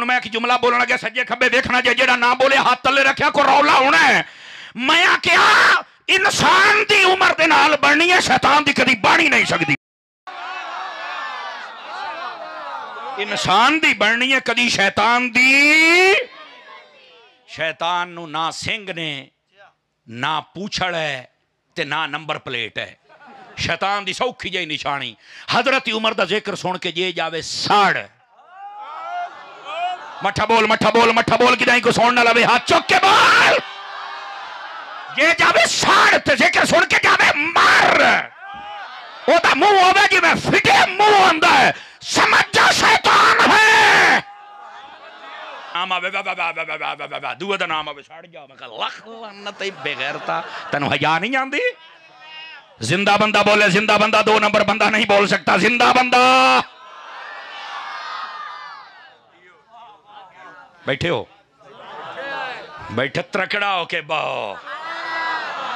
हूँ मैं जुमला बोलने लगे सज्जे खब्बे देखना जे, जेड़ा ना बोले, हाथ तले रखा को रौला होना है। मैं क्या इंसान दी उम्र दे नाल बननी है, शैतान दी कदी बन ही नहीं सकती इंसान दी बननी है, कदी शैतान दी। शैतान ना सिंह ने ना पूछड़ है, ते ना नंबर प्लेट है। शैतान दी सौखी जी निशानी। हज़रत उमर दा ज़िक्र सुन के जे जावे साड़। मठा बोल मठा बोल मठा बोल किदाई को सोन ना लवे। हाथ चुक के बोल। जे जावे साड़, तो ते ज़िक्र सुन के जावे, मार। ओदा मुँह होवे मैं फिटे मुँह होंदा है समझ जा, शैतान है। नाम आवे, वा वा वा वा वा वा वा दुआ दा नाम आवे छड़ जा मैं लख लानत ही बेगैरता। तन्नु हया नहीं आंदी। ज़िंदा बंदा बोले, ज़िंदा बंदा दो नंबर बंदा नहीं बोल सकता। ज़िंदा बंदा। बैठे हो बैठे त्रकड़ा हो के बहो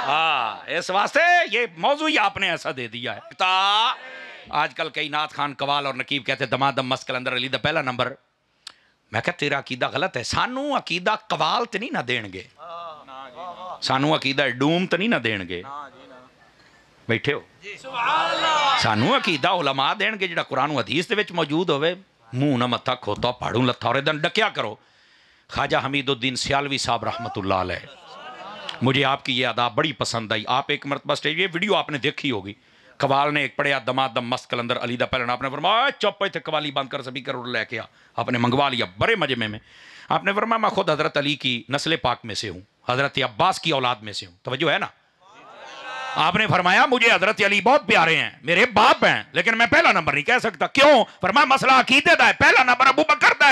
हाँ इस वास्ते ये मौजू ही आपने ऐसा दे दिया है ता आजकल कई नाथ खान कवाल और नकीब कहते दमादम मस्कल अंदर अली दा पहला नंबर मैं क्या तेरा अकीदा गलत है सानू अकीदा कवाल तो नहीं ना देणगे सानू अकीदा डूम तो नहीं ना देणगे बैठे हो सानू अकीदा उलमा देणगे ਜਿਹੜਾ ਕੁਰਾਨ ਹਦੀਸ ਦੇ ਵਿੱਚ ਮੌਜੂਦ ਹੋਵੇ ਮੂੰਹ ਨਾ ਮੱਥਾ ਖੋਤਾ ਪਾੜੂ ਲੱਥਾ ਔਰ ਇਦਾਂ ਡਕਿਆ ਕਰੋ ख्वाजा हमीदुद्दीन सियालवी साहब अलैह। मुझे आपकी ये अदा बड़ी पसंद आई। आप एक मरतबा स्टेज ये वीडियो आपने देखी होगी। कवाल ने एक पढ़िया दमा दम मस्त कलंदर, अली दा पहले आपने फरमाया चुप थे कवाली बंद कर, सभी करोड़ लेके आ। आपने मंगवा लिया, बड़े मज़े में आपने फरमाया, मैं खुद हज़रत अली की नस्ल पाक में से हूँ, हज़रत अब्बास की औलाद में से हूँ। तवज्जो है ना? आपने फरमाया, मुझे हज़रत अली बहुत प्यारे हैं, मेरे बाप हैं, लेकिन मैं पहला नंबर नहीं कह सकता। क्यों? फरमाया, मसला अकीदे का है, पहला नंबर अबू बकर का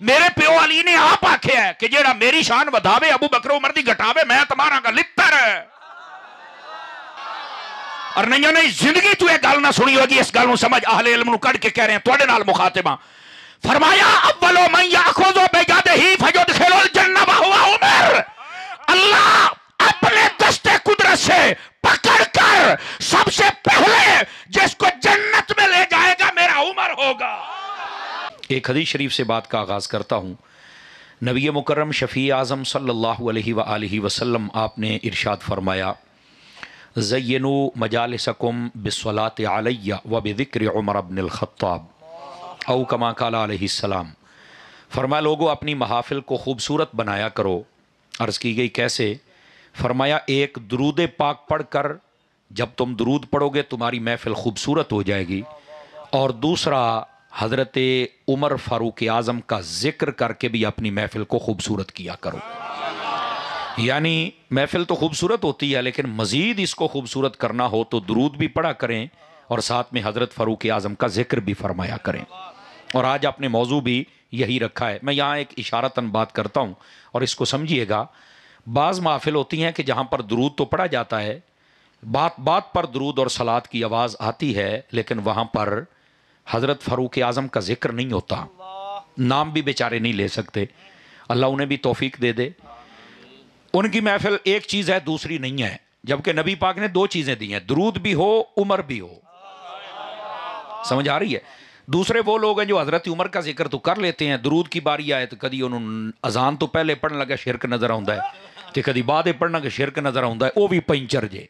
मेरे प्यो अली ने आप आख्या कि जेड़ा मेरी शान वधावे, अबू बकर उमर की घटावे, मैं तमारा का लित्र और नहीं नहीं ज़िंदगी तू एक गल ना सुनी होगी, इस गल समझ आहले इलम कड़ के कह रहे हैं थोड़े न मुखातिबा। फरमाया, अव्वलो मैं आखो बेजा दे ही फजो दिखेलो जन्ना बहुआ उमर। अल्लाह अपने दस्ते कुदरत से पकड़ कर सबसे पहले जिसको जन्नत में ले जाएगा, मेरा उमर होगा। एक हदीस शरीफ से बात का आगाज़ करता हूँ। नबी मुकरम शफ़ी आज़म सल्लल्लाहु अलैहि व वसल्लम, आपने इरशाद फरमाया, ज़य्यनु मजालसकुम बिस्वलात अलैया व बिक्र उमर अबन ख़त्ताब। कमा कलाम फरमाया लोगो, अपनी महाफिल को खूबसूरत बनाया करो। अर्ज़ की गई, कैसे? फरमाया, एक दरूद पाक पढ़कर, जब तुम दरूद पढ़ोगे, तुम्हारी महफिल खूबसूरत हो जाएगी। और दूसरा हज़रत उमर फ़ारूक आज़म का ज़िक्र करके भी अपनी महफिल को खूबसूरत किया करो। यानी महफिल तो खूबसूरत होती है, लेकिन मज़ीद इसको खूबसूरत करना हो तो दरूद भी पढ़ा करें और साथ में हज़रत फ़ारूक आज़म का ज़िक्र भी फरमाया करें। और आज आपने मौजू भी यही रखा है। मैं यहाँ एक इशारतन बात करता हूँ और इसको समझिएगा। बाज़ महफिल होती हैं कि जहाँ पर दरूद तो पढ़ा जाता है बात बात पर दरूद और सलाद की आवाज़ आती है, लेकिन वहाँ पर हज़रत फ़ारूक आज़म का ज़िक्र नहीं होता। नाम भी बेचारे नहीं ले सकते। अल्लाह उन्हें भी तोफ़ीक दे दे। उनकी महफिल एक चीज़ है, दूसरी नहीं है। जबकि नबी पाक ने दो चीज़ें दी हैं, दरूद भी हो, उमर भी हो। समझ आ रही है? दूसरे वो लोग हैं जो हज़रत उमर का ज़िक्र तो कर लेते हैं। दरूद की बारी आए तो कभी उन्होंने अजान तो पहले पढ़ने लगा, शिरक नज़र आता है। तो कभी बाद पढ़ना शिरक नज़र आता है वह भी पंचर जे।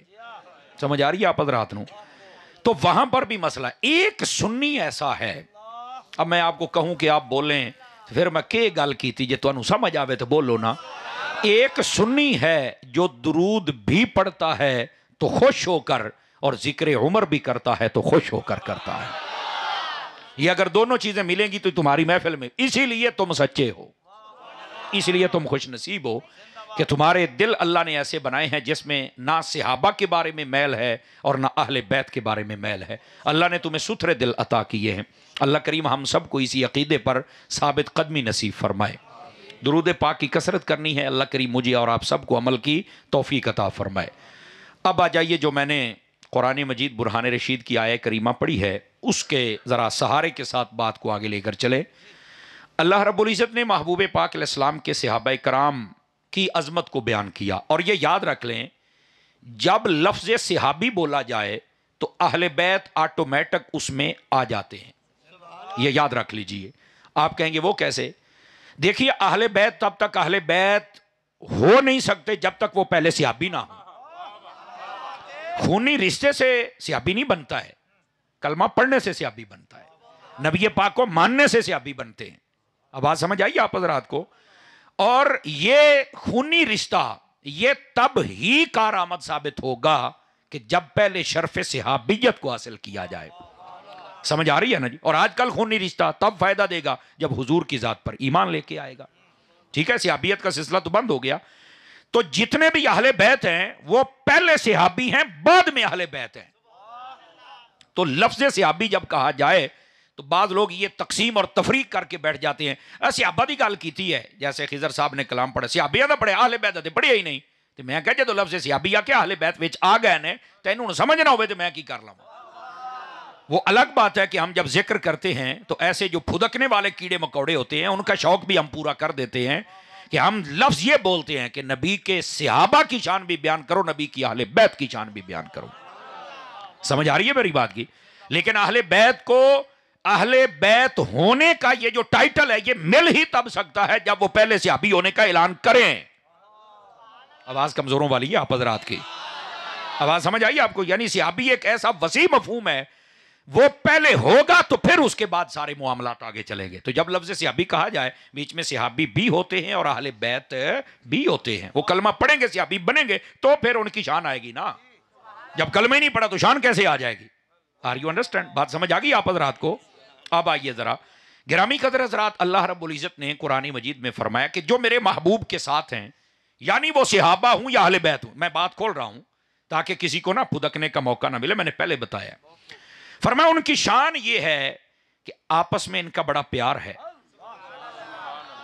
समझ आ रही है आप रात को तो वहाँ पर भी मसला एक सुन्नी ऐसा है। अब मैं आपको कहूँ कि आप बोलें तो फिर मैं के गल की थी जे तुम समझ आवे तो बोलो ना। एक सुन्नी है जो दरूद भी पढ़ता है तो खुश होकर, और ज़िक्र उमर भी करता है तो खुश होकर करता है। ये अगर दोनों चीज़ें मिलेंगी तो तुम्हारी महफिल में, इसीलिए तुम सच्चे हो। इसलिए तुम खुश नसीब हो। कि तुम्हारे दिल अल्लाह ने ऐसे बनाए हैं जिसमें ना सिहाबा के बारे में मैल है और ना अहल बैत के बारे में मैल है। अल्लाह ने तुम्हें सुथरे दिल अता किए हैं। अल्लाह करीम, हम सबको इसी अकीदे पर साबित कदमी नसीब फरमाए। दरूद पाक की कसरत करनी है। अल्लाह करीम, मुझे और आप सबको अमल की तोफ़ी अता फरमाए। अब आ जाइए जो मैंने कुरान मजीद बुरहान रशीद की आय करीमा पढ़ी है, उसके ज़रा सहारे के साथ बात को आगे लेकर चले। अल्लाह रबुल्ज़त ने महबूब पाक इस्लाम के सहाबा कराम की अजमत को बयान किया। और ये याद रख लें, जब लफ्ज़ सिहाबी बोला जाए तो अहल बैत ऑटोमेटिक उसमें आ जाते हैं। ये याद रख लीजिए। आप कहेंगे, वो कैसे? देखिए, अहल बैत तब तक अहल बैत हो नहीं सकते जब तक वो पहले सियाबी ना हो। खूनी रिश्ते से सियाबी नहीं बनता है। कलमा पढ़ने से सियाबी बनता है। नबी पाक को मानने से सियाबी बनते हैं। अब बात समझ आई आप हजरात को? और ये खूनी रिश्ता, ये तब ही कारआमद साबित होगा कि जब पहले शर्फ सिहाबियत को हासिल किया जाए। समझ आ रही है ना जी? और आजकल खूनी रिश्ता तब फ़ायदा देगा जब हुजूर की जात पर ईमान लेके आएगा। ठीक है, सिहाबियत का सिलसिला तो बंद हो गया। तो जितने भी अहले बैत हैं, वो पहले सिहाबी हैं, बाद में अहले बैत हैं। तो लफ्ज सिहाबी जब कहा जाए तो बाद लोग ये तकसीम और तफरीक करके बैठ जाते हैं। सियाबा की गल की है, जैसे खिजर साहब ने कलाम पढ़ा, सियाबिया का पढ़े, आहले बैत पढ़िया ही नहीं। तो मैं कह जो लफ्ज सियाबी आ के आहले बैत आ गए ने तेन हूँ समझना हो तो मैं की कर लवा। वो अलग बात है कि हम जब ज़िक्र करते हैं तो ऐसे जो फुदकने वाले कीड़े मकौड़े होते हैं, उनका शौक भी हम पूरा कर देते हैं कि हम लफ्ज ये बोलते हैं कि नबी के सिहाबा की शान भी बयान करो, नबी की आहले बैत की शान भी बयान करो। समझ आ रही है मेरी बात की? लेकिन आहले बैत को अहले बैत होने का ये जो टाइटल है, ये मिल ही तब सकता है जब वो पहले से अभी होने का ऐलान करें। आवाज़ कमजोरों वाली है आप हजरात की। आवाज़ समझ आई आपको? यानी सियाबी एक ऐसा वसी मफहूम है, वो पहले होगा तो फिर उसके बाद सारे मामला आगे चलेंगे। तो जब लफ्ज सियाबी कहा जाए, बीच में सियाबी भी होते हैं और अहले बैत भी होते हैं। वो कलमा पढ़ेंगे, सियाबी बनेंगे तो फिर उनकी शान आएगी ना। जब कलमे नहीं पड़ा तो शान कैसे आ जाएगी? आर यू अंडरस्टैंड बात समझ आ गई आप हजरात को? अब आइए ज़रा। गिरामी कदर हजरात अल्लाह रब्ज़त ने कुरानी मजीद में फरमाया कि जो मेरे महबूब के साथ हैं, यानी वो सिहाबा हूँ या अहले बैत हूँ, मैं बात खोल रहा हूँ ताकि किसी को ना फुदकने का मौका ना मिले, मैंने पहले बताया। फरमाया, उनकी शान ये है कि आपस में इनका बड़ा प्यार है।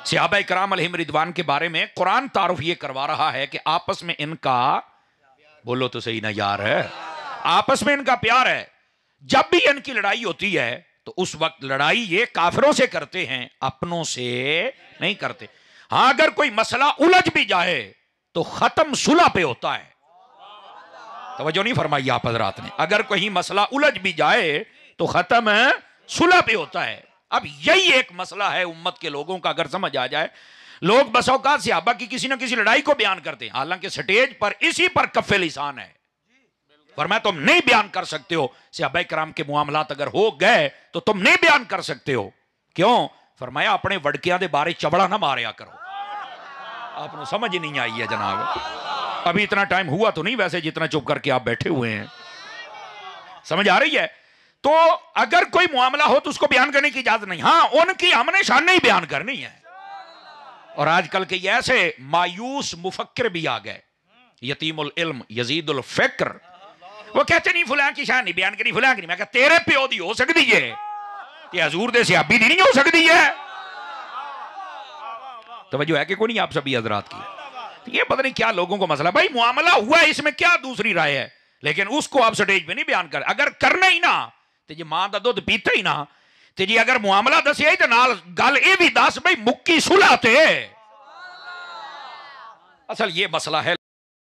सिहाबा कराम रिदवान के बारे में कुरान तारुफ ये करवा रहा है कि आपस में इनका, बोलो तो सही ना, यार है। आपस में इनका प्यार है। जब भी इनकी लड़ाई होती है तो उस वक्त लड़ाई ये काफिरों से करते हैं, अपनों से नहीं करते। हाँ, अगर कोई मसला उलझ भी जाए तो खत्म सुलह पे होता है। तो नहीं फरमाई आप हजरात ने। अगर कोई मसला उलझ भी जाए तो खत्म सुलह पे होता है। अब यही एक मसला है उम्मत के लोगों का, अगर समझ आ जाए। लोग बसौकात सियाबा की किसी ना किसी लड़ाई को बयान करते हैं। हालाँकि स्टेज पर इसी पर कफे लिसान है। फरमाया तुम नहीं बयान कर सकते हो। सियाबा कराम के मामलात अगर हो गए तो तुम नहीं बयान कर सकते हो। क्यों? फरमाया, अपने वड़किया के बारे चबड़ा ना मारिया करो। आपको समझ ही नहीं आई है, जनाब। अभी इतना टाइम हुआ तो नहीं वैसे जितना चुप करके आप बैठे हुए हैं। समझ आ रही है? तो अगर कोई मामला हो तो उसको बयान करने की इजाज़त नहीं। हाँ उनकी हमने शान नहीं बयान करनी है। और आजकल के ऐसे मायूस मुफक्र भी आ गए। यतीमुल इल्म, यजीदुल फ़िक्र। वो कहते नहीं, फुला की शान नहीं, बयान करी, फुला की मैं तेरे प्यो की हो सकती है। कि हजूर दे सियाबी नहीं हो सकती है। तो है कि कोई नहीं, आप सभी हजरात की। तो ये पता नहीं क्या लोगों को मसला, भाई, मामला हुआ है, इसमें क्या दूसरी राय है? लेकिन उसको आप स्टेज पे नहीं बयान कर। अगर करना ही ना तो जी माँ का दुध पीता ही ना तो जी अगर मामला दसिया ही तो नाल गल ये भी दस, भाई, मुक्की सुलाते असल ये मसला है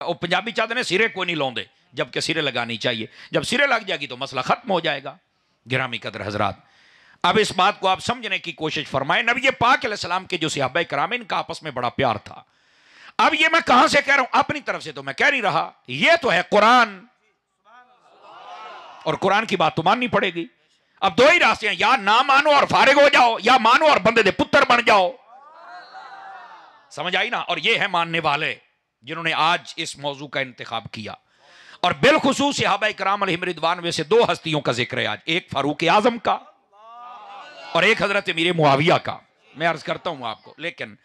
पंजाबी चाहते ने सिरे कोई नहीं लाते जबकि सिरे लगानी चाहिए। जब सिरे लग जाएगी तो मसला खत्म हो जाएगा। गिरामी कदर हजरात। अब इस बात को आप समझने की कोशिश फरमाए, नबी पाक सलाम के जो सियाबा कराम इनका आपस में बड़ा प्यार था। अब ये मैं कहाँ से कह रहा हूँ? अपनी तरफ़ से तो मैं कह नहीं रहा। ये तो है कुरान। और कुरान की बात तो माननी पड़ेगी। अब दो ही रास्ते हैं। या ना मानो और फारिग हो जाओ, या मानो और बंदे दे पुत्र बन जाओ। समझ आई ना? और ये है मानने वाले, जिन्होंने आज इस मौजू का इंतखब किया। और बिलखसूस सहाबा कराम रिदवान में से दो हस्तियों का ज़िक्र है आज। एक फारूक आज़म का और एक हज़रत मीर मुआविया का। मैं अर्ज़ करता हूँ आपको, लेकिन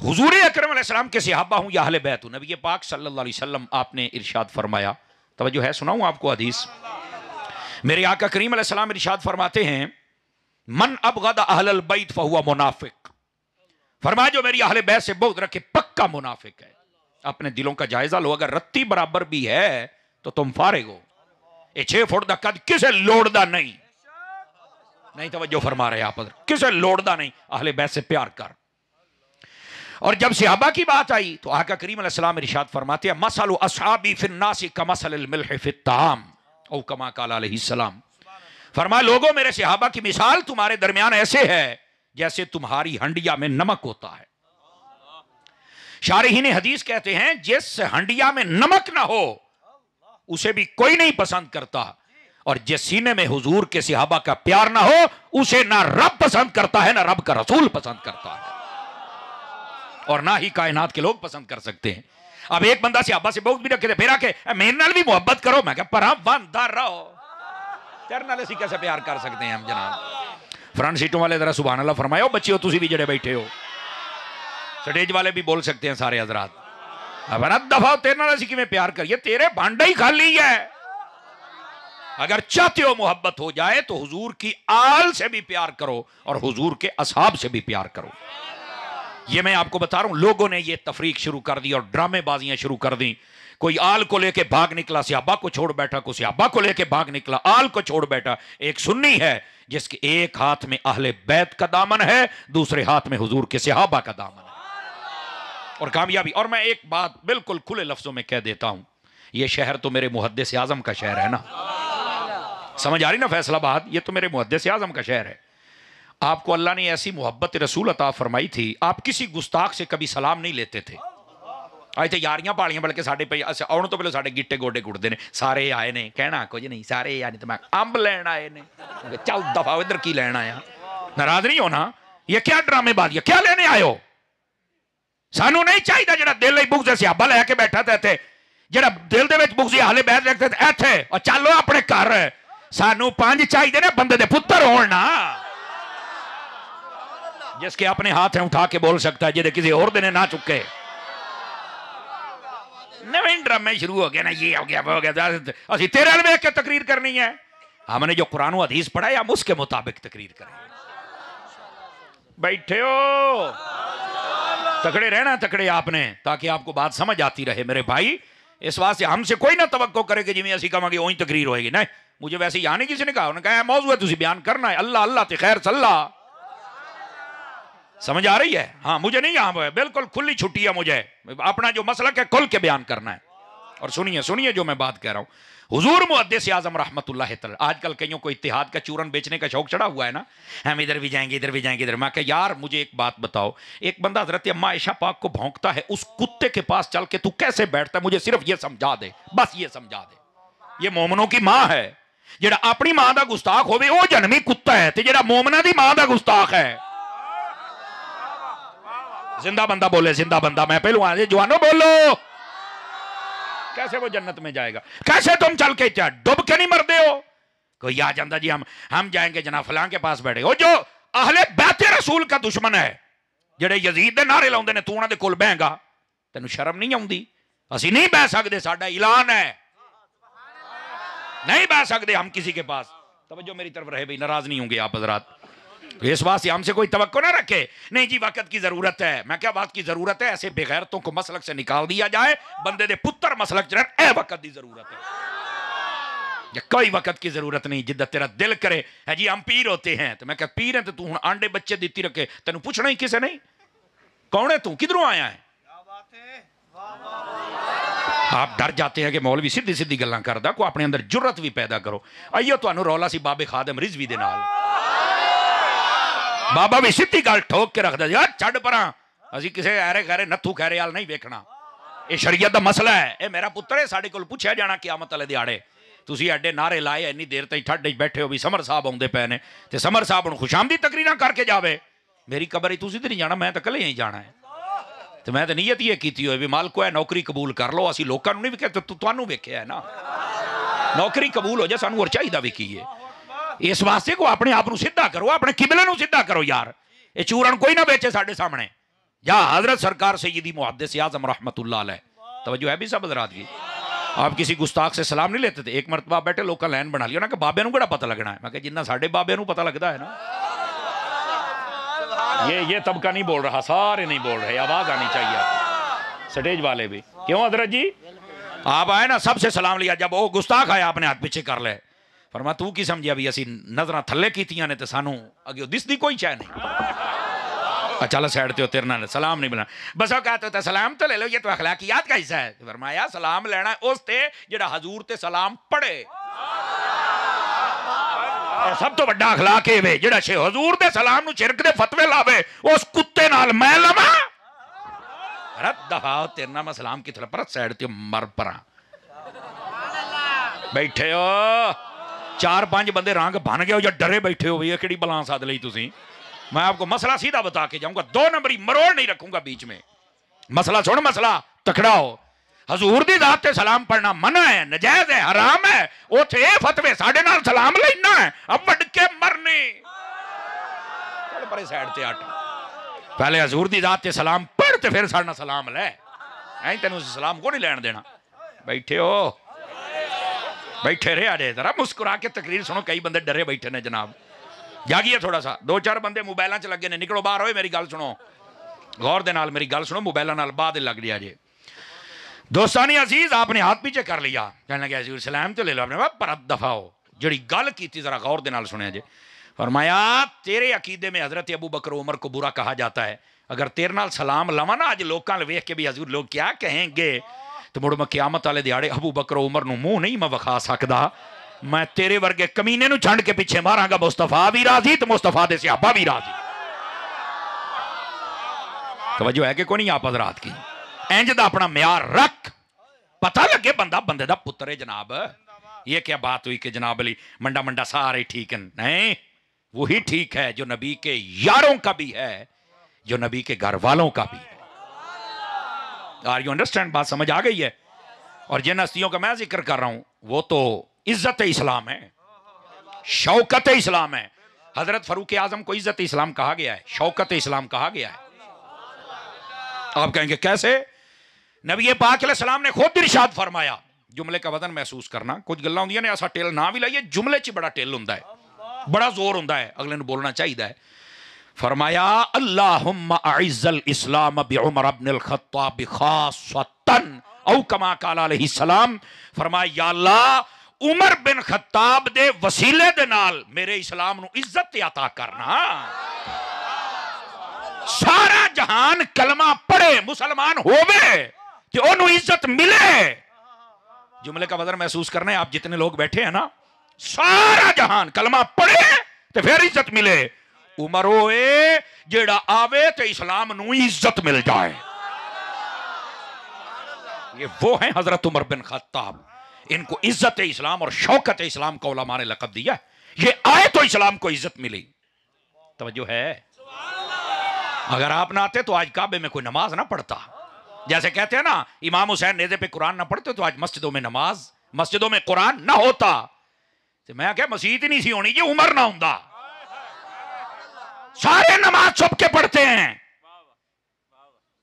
हुजूर अक्रम के सिहाबा हूँ या बैत हूँ। नबी पाक वसल्लम आपने इरशाद फरमाया। तवज्जो है, सुनाऊं आपको हदीस? मेरे आका करीम सलाम इरशाद फरमाते हैं, मन अब गद बैत फहुआ मुनाफिक। फरमाया जो मेरी अहले बैत से बहुत रखे पक्का मुनाफिक है। अपने दिलों का जायजा लो, अगर रत्ती बराबर भी है तो तुम फारेगो ये छह फुट का कद किसे लोड़दा नहीं? नहीं तो फरमा रहे आप किसे लोड़दा नहीं? अहले बैत से प्यार कर। और जब सिहाबा की बात आई तो आका करीम अलैहिस्सलाम इरशाद फरमाते हैं, मसलु असहाबी फिन्नासी कमसल मिल्ह फित्ताम ओ कमा काला अलैहिस्सलाम फरमा लोगों, मेरे सिहाबा की मिसाल तुम्हारे दरमियान ऐसे है, जैसे तुम्हारी हंडिया में नमक होता है। शारहीन हदीस कहते हैं, जिस हंडिया में नमक ना हो उसे भी कोई नहीं पसंद करता। और जिस सीने में हुजूर के सिहाबा का प्यार ना हो, उसे ना रब पसंद करता है, ना रब का रसूल पसंद करता है। और ना ही कायनात के लोग पसंद कर सकते हैं। अब एक बंदा सिहाबा से बहुत भी रखे थे, फिर आके मेरे नाल भी मोहब्बत करो। मैं पर बंदा रहो। तेरे नाल कैसे प्यार कर सकते हैं हम, जनाब? फ्रंट सीटों वाले जरा सुबह अल्लाह फरमाओ बच्चियों तुम भी जड़े बैठे हो। स्टेज वाले भी बोल सकते हैं सारे हजरात। अब दफ़ा तेरे ना कि मैं प्यार करिए तेरे भांडा ही खाली है। अगर चाहते हो मोहब्बत हो जाए तो हुजूर की आल से भी प्यार करो और हुजूर के असहाब से भी प्यार करो। ये मैं आपको बता रहा हूँ, लोगों ने ये तफरीक शुरू कर दी और ड्रामेबाजियाँ शुरू कर दी। कोई आल को लेके भाग निकला, सियाबा को छोड़ बैठा, कोई सियाबा को लेके भाग निकला, आल को छोड़ बैठा। एक सुन्नी है, जिसके एक हाथ में अहले बैत का दामन है, दूसरे हाथ में हुजूर के सिहाबा का दामन और कामयाबी और मैं एक बात बिल्कुल खुले लफ्जों में कह देता हूं यह शहर तो मेरे मुहदस आजम का शहर है ना समझ आ रही ना फैसलाबाद ये तो मेरे मुहदस आजम का शहर है आपको अल्लाह ने ऐसी मोहब्बत रसूल अता फरमाई थी आप किसी गुस्ताख से कभी सलाम नहीं लेते थे ਅੱਜ ਤੇ ਯਾਰੀਆਂ ਪਾਲੀਆਂ ਬਲਕਿ ਸਾਡੇ ਪਈ ਅੱਛਾ ਆਉਣ ਤੋਂ ਪਹਿਲਾਂ ਸਾਡੇ ਗਿੱਟੇ ਗੋਡੇ ਕੁੱਟਦੇ ਨੇ ਸਾਰੇ ਆਏ ਨੇ ਕਹਿਣਾ ਕੁਝ ਨਹੀਂ ਸਾਰੇ ਆ ਨਹੀਂ ਤੇ ਮੈਂ ਅੰਬ ਲੈਣ ਆਏ ਨੇ ਚੱਲ ਦਫਾ ਇਧਰ ਕੀ ਲੈਣ ਆਇਆ ਨਾਰਾਜ਼ ਨਹੀਂ ਹੋਣਾ ਇਹ ਕੀ ਡਰਾਮੇਬਾਜ਼ੀ ਕੀ ਲੈਣੇ ਆਇਓ ਸਾਨੂੰ ਨਹੀਂ ਚਾਹੀਦਾ ਜਿਹੜਾ ਦਿਲ ਲਈ ਬੁਗਜ਼ ਸਿਆਬਾ ਲੈ ਕੇ ਬੈਠਾ ਤੇ ਇੱਥੇ ਜਿਹੜਾ ਦਿਲ ਦੇ ਵਿੱਚ ਬੁਗਜ਼ ਹਾਲੇ ਬੈਠ ਰੱਖਦੇ ਤੇ ਇੱਥੇ ਉਹ ਚੱਲੋ ਆਪਣੇ ਘਰ ਸਾਨੂੰ ਪੰਜ ਚਾਹੀਦੇ ਨੇ ਬੰਦੇ ਦੇ ਪੁੱਤਰ ਹੋਣ ਨਾ जिसके अपने हाथ है उठा के बोल सकता है जिसे किसी और दिन ना चुके नवीन ड्रामे शुरू हो गया ना ये हो गया वो हो गया असि तेरे वाल वेख के तकरीर करनी है हमने जो कुरान हदीस पढ़ा है हम उसके मुताबिक तकरीर करेंगे बैठे हो तकड़े रहना तकड़े आपने, ताकि आपको बात समझ आती रहे मेरे भाई। इस वास्ते हमसे कोई ना तवक्को करे कि जिम्मे असी कहे वही तकरीर होएगी। नहीं, मुझे वैसे यहाँ नहीं किसी ने कहा, उन्होंने कहा मौजू है तुम बयान करना है। अल्लाह अल्लाह ते खैर, सल्ला। समझ आ रही है? हाँ मुझे नहीं यहाँ बिल्कुल खुली छुट्टी है मुझे। अपना जो मसला है, खुल के बयान करना है। और सुनिए सुनिए जो मैं बात कह रहा हूँ हुजूर मुहदस आजम रहमत आजकल कईयों को इतिहाद का चूरन बेचने का शौक चढ़ा हुआ है ना हम इधर भी जाएंगे इधर भी जाएंगे इधर मैं यार मुझे एक बात बताओ एक बंदा हजरत अम्मा ऐशा पाक को भौंकता है उस कुत्ते के पास चल के तू कैसे बैठता है मुझे सिर्फ ये समझा दे बस ये समझा दे ये मोमनों की माँ है ਜਿਹੜਾ ਆਪਣੀ ਮਾਂ ਦਾ ਗੁਸਤਾਖ ਹੋਵੇ ਉਹ ਜਨਮੀ ਕੁੱਤਾ ਹੈ ਤੇ ਜਿਹੜਾ ਮੂਮਨਾ ਦੀ ਮਾਂ ਦਾ ਗੁਸਤਾਖ ਹੈ जिंदा बंदा बोले जिंदा बंदा मैं पहलू आज जवानो बोलो कैसे वो जन्नत में जाएगा कैसे तुम चल के क्या डुब के नहीं मरते हो कोई आ जाता जी हम हम जाएंगे जना फलां के पास बैठे हो जो अहले बैते रसूल का दुश्मन है ਜਿਹੜੇ ਯਜ਼ੀਦ ਦੇ ਨਾਰੇ ਲਾਉਂਦੇ ਨੇ ਤੂੰ ਉਹਨਾਂ ਦੇ ਕੋਲ ਬਹਿਗਾ ਤੈਨੂੰ ਸ਼ਰਮ ਨਹੀਂ ਆਉਂਦੀ ਅਸੀਂ ਨਹੀਂ ਬਹਿ ਸਕਦੇ ਸਾਡਾ ਐਲਾਨ ਹੈ नहीं बह सकते हम किसी के पास तवज्जो मेरी तरफ रहे भाई नाराज नहीं होंगे आप हजरात तो भेसवासी हमसे कोई तवक्को ना रखे। नहीं जी, वक्त की ज़रूरत है। मैं क्या, वक्त की ज़रूरत है? ऐसे बेगैरतों को मसलक से निकाल दिया जाए। बंदे दे पुत्र मसलक चढ़ ए वक्त की ज़रूरत है। कोई वक्त की ज़रूरत नहीं जिदा तेरा दिल करे। है जी, हम पीर होते हैं। तो मैं क्या, पीर है तो तू हूँ आंडे बच्चे दीती रखे। तेन पूछना ही किसे नहीं? कौन है तू? किधरों आया है? आप डर जाते हैं कि मौलवी सीधी सीधी गल् करता को अपने अंदर जुर्रत भी पैदा करो। आइयो तो रौला सी बाबे खादम रिजवी के नाल। ਬਾਬਾ ਵੀ ਸਿੱਧੀ ਗੱਲ ਠੋਕ ਕੇ ਰੱਖਦਾ ਯਾਰ ਛੱਡ ਪਰਾਂ। ਅਸੀਂ ਕਿਸੇ ਐਰੇ ਖੈਰੇ, ਨੱਥੂ ਖੈਰੇ ਵਾਲ ਨਹੀਂ ਵੇਖਣਾ। ਇਹ ਸ਼ਰੀਅਤ ਦਾ ਮਸਲਾ ਹੈ। ਇਹ ਮੇਰਾ ਪੁੱਤਰ ਹੈ, ਸਾਡੇ ਕੋਲ ਪੁੱਛਿਆ ਜਾਣਾ ਕਿਆਮਤ ਵਾਲੇ ਦਿਹਾੜੇ। ਤੁਸੀਂ ਐਡੇ ਨਾਰੇ ਲਾਏ, ਇੰਨੀ ਦੇਰ ਤਾਈਂ ਠੱਡ 'ਚ ਬੈਠੇ ਹੋ ਵੀ ਸਮਰ ਸਾਹਿਬ ਆਉਂਦੇ ਪਏ ਨੇ ਤੇ ਸਮਰ ਸਾਹਿਬ ਨੂੰ ਖੁਸ਼ਾਮਦੀ ਤਕਰੀਰਾਂ ਕਰਕੇ ਜਾਵੇ। ਮੇਰੀ ਕਬਰ ਹੀ ਤੁਸੀਂ ਤੇ ਨਹੀਂ ਜਾਣਾ, ਮੈਂ ਤਾਂ ਇਕੱਲੇ ਹੀ ਜਾਣਾ ਹੈ। ਤੇ ਮੈਂ ਤਾਂ ਨੀਅਤ ਹੀ ਕੀਤੀ ਹੋਈ ਵੀ ਮਾਲਕੋ ਹੈ ਨੌਕਰੀ ਕਬੂਲ ਕਰ ਲਓ। ਅਸੀਂ ਲੋਕਾਂ ਨੂੰ ਨਹੀਂ ਵੀ ਕਹਿੰਦੇ ਤੁਹਾਨੂੰ ਵੇਖਿਆ ਹੈ ਨਾ। ਨੌਕਰੀ ਕਬੂਲ ਹੋ ਜਾ, ਸਾਨੂੰ ਹੋਰ ਚਾਹੀਦਾ ਵੀ ਕੀ ਹੈ ਇਸ ਵਾਸਤੇ ਕੋ ਆਪਣੇ ਆਪ ਨੂੰ ਸਿੱਧਾ ਕਰੋ ਆਪਣੇ ਕਿਬਲੇ ਨੂੰ ਸਿੱਧਾ ਕਰੋ ਯਾਰ ਇਹ ਚੂਰਨ ਕੋਈ ਨਾ ਵੇਚੇ ਸਾਡੇ ਸਾਹਮਣੇ या हजरत सरकार सैदी मुहदस आजम रहमतुल्लाह अलैह तवज्जो है भी सब हजरात की आप किसी गुस्ताख से सलाम नहीं लेते थे एक मरतबा बैठे लोग लैन बना लिया ना कि बाबे को पता लगना है मैं कि जिन्ना साढ़े बाबे पता लगता है ना ये ये तबका नहीं बोल रहा सारे नहीं बोल रहे आवाज आनी चाहिए स्टेज वाले भी क्यों हजरत जी आप आए ना सबसे सलाम लिया जब वो गुस्ताख आया अपने हाथ पीछे कर ले ਪਰ ਮੈਂ ਤੂੰ ਕੀ ਸਮਝਿਆ ਵੀ ਅਸੀਂ ਨਜ਼ਰਾਂ ਥੱਲੇ ਕੀਤੀਆਂ ਨੇ ਤੇ ਸਾਨੂੰ ਅੱਗੇ ਦਿਸਦੀ ਕੋਈ ਚਾਹ नहीं। चल साइड तो तेरना ने सलाम नहीं बुलाना बस वो कहते तो सलाम तो ले लो, ये तो अखलाकियात का हिस्सा है। फरमाया, सलाम लेना उस ते जरा हजूर ते सलाम पढ़े। सब तो बड़ा अखलाक है जो शे हजूर दे सलाम नु शिरक दे फतवे लावे, उस कुत्ते नाल मैं लवा। रत तेरे तेरना मैं सलाम कि पर सैड ते मर पर। बैठे हो। ਚਾਰ ਪੰਜ ਬੰਦੇ ਰੰਗ ਬਣ ਗਏ ਹੋ ਜਾਂ ਡਰੇ ਬੈਠੇ ਹੋ ਵੀ ਇਹ ਕਿਹੜੀ ਬਲਾਂ ਸਾਧ ਲਈ ਤੁਸੀਂ मैं आपको मसला सीधा बता के जाऊंगा दो नंबरी मरोड़ नहीं रखूंगा बीच में मसला छोड़ मसला तकड़ा हो हजूर दी जात ते सलाम पढ़ना मना है नजायज है हराम है उथे ये फतवे साडे नाल सलाम लेना है अब वड के मरने चल परे साइड ते हट पहले हजूर दी जात ते सलाम पढ़ ते फिर साडा सलाम ले ऐ तेन सलाम को नहीं लैन देना बैठे हो बैठे रहे अरे जरा मुस्कुरा के तकरीर सुनो, कई बंदे डरे बैठे ने जनाब। जागिए थोड़ा सा। दो चार बंदे मोबाइलों च लगे ने, निकलो बाहर हो मेरी गल सुनो। गौर दे नाल मेरी गल सुनो, मोबाइलों नाल बाद लग रही जे। दोस्तानी अज़ीज़, आपने हाथ पीछे कर लिया। कहने लगे, अज़ीज़, सलाम तो ले लो अपने परत दफाओ जी गल की जरा गौर दे नाल सुने जे। फरमाया, तेरे अकीदे में हज़रत अबू बकर उमर को बुरा कहा जाता है। अगर तेरे नाल सलाम लवा ना अज लोगों वेख के भी हजूर लोग क्या कहेंगे? तो मुड़ मैं क्यामत वाले दिहाड़े अबू बकर उमर ਨੂੰ ਮੂੰਹ ਨਹੀਂ ਮੈਂ ਵਿਖਾ ਸਕਦਾ मैं तेरे वर्गे कमीने नु छंड के पीछे मारांगा मुस्तफा भी राजी तो मुस्तफा दे सियाबा भी राजी तवज्जो है कि कोई नहीं आप हजरात की इंज दा अपना म्यार रख पता लगे बंदा बंदे दा पुत्र है जनाब ये क्या बात हुई कि जनाब अली मंडा मंडा सारे ठीक हैं नहीं वही ठीक है जो नबी के यारों का भी है जो नबी के घर वालों का भी है आर यू अंडरस्टैंड बात समझ आ गई है। और जिन हस्तियों का मैं ज़िक्र कर रहा हूँ, वो तो इज़्ज़त इस्लाम है। शौकत इस्लाम है। हज़रत फरूक आज़म को इज़्ज़त इस्लाम कहा गया है। शौकत इस्लाम कहा गया है। आप कहेंगे, कैसे? नबी पाक सलाम ने खुद इरशाद फरमाया। जुमले का वज़न महसूस करना। कुछ गल्ला होंगे ने, ऐसा टेल ना भी लाइए। जुमले च बड़ा टेल होंगे बड़ा ज़ोर होंगे अगले बोलना चाहिए फरमाया, अल्लाहुम्मा इस्लाम बि उमर अब्न खत्ताब खासतन औ कमा काला सलाम। फरमाया उमर बिन खत्ताब दे वसीले दे नाल मेरे इस्लाम नु इज़्ज़त अता करना। सारा जहान कलमा पढ़े, मुसलमान होवे ते ओनु इज़्ज़त मिले। जुमले का वज़न महसूस करना आप जितने लोग बैठे हैं ना, सारा जहान कलमा पढ़े, ते फिर इज़्ज़त मिले। उमर होए, जेड़ा आवे ते इस्लाम नु इज़्ज़त मिल जाए। ये वो हैं हज़रत उमर बिन खत्ताब। इनको इज़्ज़त इस्लाम और शौकत इस्लाम का उलमा ने लकब दिया ये आए तो इस्लाम को इज़्ज़त मिली। तवज्जो है। अगर आप ना आते तो आज काबे में कोई नमाज़ ना पढ़ता। जैसे कहते हैं ना, इमाम हुसैन नेजे पे कुरान ना पढ़ते तो आज मस्जिदों में नमाज़, मस्जिदों में कुरान ना होता। तो मैं क्या मस्जिद ही नहीं सी होनी, ये उमर ना होंदा। सारे नमाज़ छुप के पढ़ते हैं।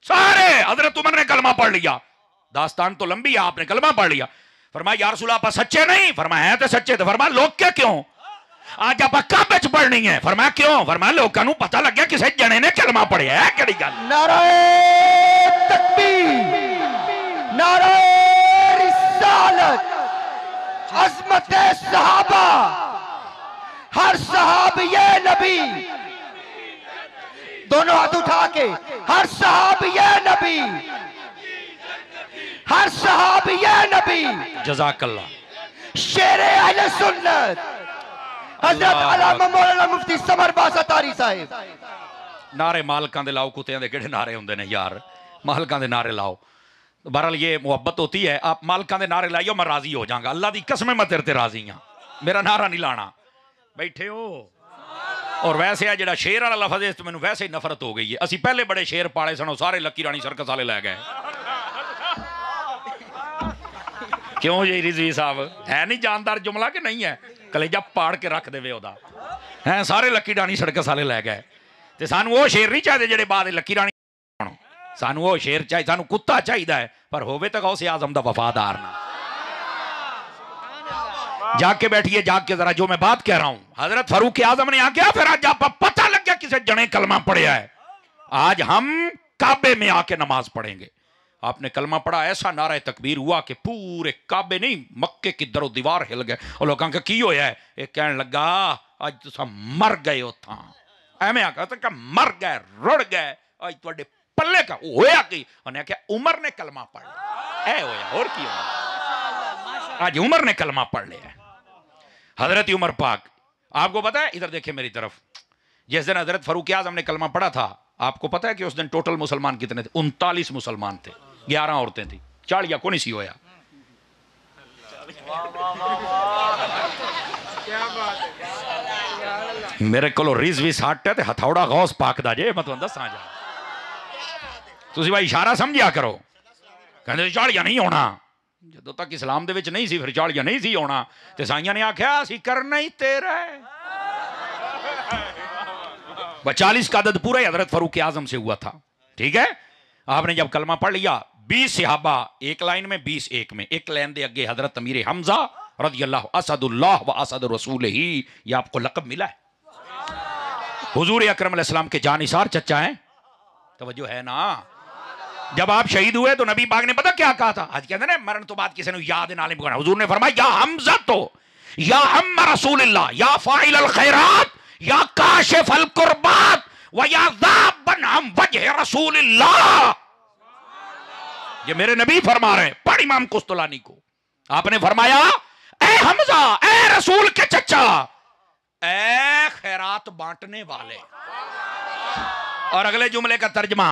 सारे। हज़रत उमर ने कलमा पढ़ लिया। दास्तान तो लंबी है, आपने कलमा पढ़ लिया। फरमाया, यार सुला आप सच्चे नहीं? फरमाया, है तो सच्चे। तो फरमाया, लोग क्या क्यों? आज आप काबे च पढ़नी है। फरमाया, क्यों? फरमाया, लोगों को पता लग गया किसी जने ने कलमा पढ़िया है। केड़ी गल? नाराए तकबीर सहाबा, हर सहाब ये नबी दोनों हाथ उठा के हर सहाब ये नबी। हर सहाब ये नबी। जजाकल्ला शेर अहले सुन्नत। हज़रत मौलाना मुफ्ती समर बासा तारी साहिब। नारे मालकां दे लाओ कुत्तियाँ दे केड़े नारे होंदे ने यार। मालकां दे नारे लाओ। बहरहाल ये मोहब्बत होती है आप मालकां दे नारे लाइयो मैं राज़ी हो जाऊँगा अल्लाह दी कसम मैं तेरे ते राज़ी हाँ मेरा नारा नहीं लाना। बैठे हो। ਔਰ ਵੈਸੇ ਆ ਜਿਹੜਾ ਸ਼ੇਰ ਵਾਲਾ ਲਫ਼ਜ਼ ਇਸ ਤੋਂ ਮੈਨੂੰ ਵੈਸੇ ਹੀ ਨਫ਼ਰਤ ਹੋ ਗਈ ਹੈ। ਅਸੀਂ ਪਹਿਲੇ ਬੜੇ ਸ਼ੇਰ ਪਾਲੇ ਸਨ ਸਾਰੇ ਲੱਕੀ ਰਾਣੀ ਸਰਕਸ ਵਾਲੇ ਲੈ ਗਏ। ਕਿਉਂ ਜੀ ਰਿਜ਼ਵੀ ਸਾਹਿਬ? ਹੈ ਨਹੀਂ ਜਾਨਦਾਰ ਜੁਮਲਾ ਕਿ ਨਹੀਂ ਹੈ? ਕਲੇਜਾ ਪਾੜ ਕੇ ਰੱਖ ਦੇਵੇ ਉਹਦਾ। ਹੈ, ਸਾਰੇ ਲੱਕੀ ਰਾਣੀ ਸਰਕਸ ਵਾਲੇ ਲੈ ਗਏ। ਤੇ ਸਾਨੂੰ ਉਹ ਸ਼ੇਰ ਨਹੀਂ ਚਾਹੀਦੇ ਜਿਹੜੇ ਬਾਅਦ ਲੱਕੀ ਰਾਣੀ ਸਾਨੂੰ ਉਹ ਸ਼ੇਰ ਚਾਹੀਦਾ ਸਾਨੂੰ ਕੁੱਤਾ ਚਾਹੀਦਾ ਹੈ, ਪਰ ਹੋਵੇ ਤਾਂ ਗੌਸੇ ਆਜ਼ਮ ਦਾ ਵਫਾਦਾਰ ਨਾ। जाग के बैठिए जाग के जरा जो मैं बात कह रहा हूँ। हज़रत फारूक आज़म ने आके फिर आज आप पता लग गया किसे जने कलमा पढ़िया है आज हम काबे में आके नमाज़ पढ़ेंगे। आपने कलमा पढ़ा, ऐसा नारा तकबीर हुआ कि पूरे काबे नहीं, मक्के की दरो दीवार हिल गए। और लोगों का की होया है? एक कहने लगा, आज तुसा मर गए हो था एवं आखा तो मर गए, रुड़ गए? आज थोड़े पल्ले का होया की? उन्हें आख्या उमर ने कलमा पढ़ लिया। ए होया, और की होया? आज उमर ने कलमा पढ़ लिया हज़रत उमर पाक। आपको पता है? इधर देखिए मेरी तरफ़। जिस दिन हज़रत फरूक आज़म ने कलमा पढ़ा था, आपको पता है कि उस दिन टोटल मुसलमान कितने थे? उनतालीस मुसलमान थे। ग्यारह औरतें थी। चालिया कौन सी होया? मेरे को रिज भी सट है हथौड़ा गौस पाक दा जे मतलब तुम दसा जा। तुम भाई इशारा समझिया करो। कहते चाड़िया नहीं होना। ਜਦੋਂ ਤੱਕ ਇਸਲਾਮ ਦੇ ਵਿੱਚ ਨਹੀਂ ਸੀ ਫਿਰ ਝਾੜੀਆਂ ਨਹੀਂ ਸੀ ਆਉਣਾ ਤੇ ਸਾਈਆਂ ਨੇ ਆਖਿਆ ਅਸੀਂ ਕਰਨਾ ਹੀ ਤੇਰਾ ਹੈ चालीस का अदद पूरा ही हजरत फरूक आजम से हुआ था ठीक है आपने जब कलमा पढ़ लिया बीस सिहाबा एक लाइन में बीस एक में एक लाइन दे अगे हजरत अमीर हमजा रजी अल्लाह असदुल्लाह व असद रसूल ही ये आपको लकब मिला है हुजूर अकरम अलैहिस्सलाम के जानिसार चचा हैं तवज्जो है ना जब आप शहीद हुए तो नबी पाक ने पता क्या कहा था? आज कहते ना मरण तो बाद किसी ने याद नालिम करना हुजूर ने फरमाया, या हमजा तो या हम रसूल या फ़ाइल अल खैरात, या काशिफ अल कुर्बात हम वजह रसूलुल्लाह. ये मेरे नबी फरमा रहे हैं, पढ़ इमाम कुस्तुलानी को। आपने फरमाया, ए हमजा, ए रसूल के चचा, ए खैरात बांटने वाले। और अगले जुमले का तर्जमा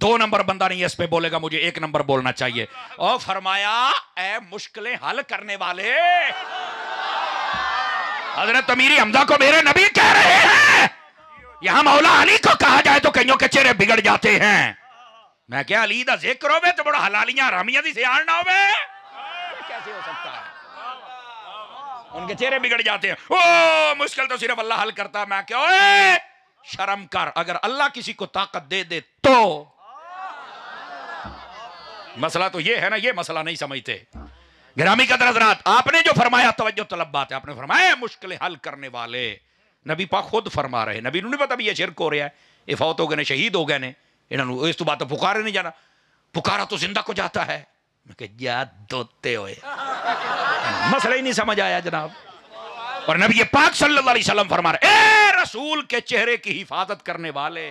दो नंबर बंदा नहीं इस पे बोलेगा, मुझे एक नंबर बोलना चाहिए। और फरमाया मुश्किलें हल करने वाले। हज़रत अमीरी हमजा को मेरे नबी कह रहे हैं, यहाँ मौला अली को कहा जाए तो कईयों के चेहरे बिगड़ जाते हैं। मैं क्या अली का ज़िक्र होवे तो बड़ा हलालियाँ रामियाँ दी सियाण ना होवे कैसे हो सकता है? उनके चेहरे बिगड़ जाते हैं। ओ, मुश्किल तो सिर्फ़ अल्लाह हल करता है। मैं क्या शर्म कर। अगर अल्लाह किसी को ताकत दे दे तो मसला तो ये है ना, ये मसला नहीं समझते। ग्रामी का दरजरात आपने जो फरमाया तो तलब बात है। आपने फरमाया, मुश्किल हल करने वाले। नबी पा खुद फरमा रहे नबी नहीं पता भी ये शिरक हो रहा है। ये फौत हो गए शहीद हो गए ने। इन्हों इस तो बात पुकारे नहीं जाना। पुकारा तो ज़िंदा को जाता है। मैं जा दोते हुए। मसला ही नहीं समझ आया, जनाब। और नबी पाक सल्लल्लाहु अलैहि वसल्लम फरमा रहे ए रसूल के चेहरे की हिफाजत करने वाले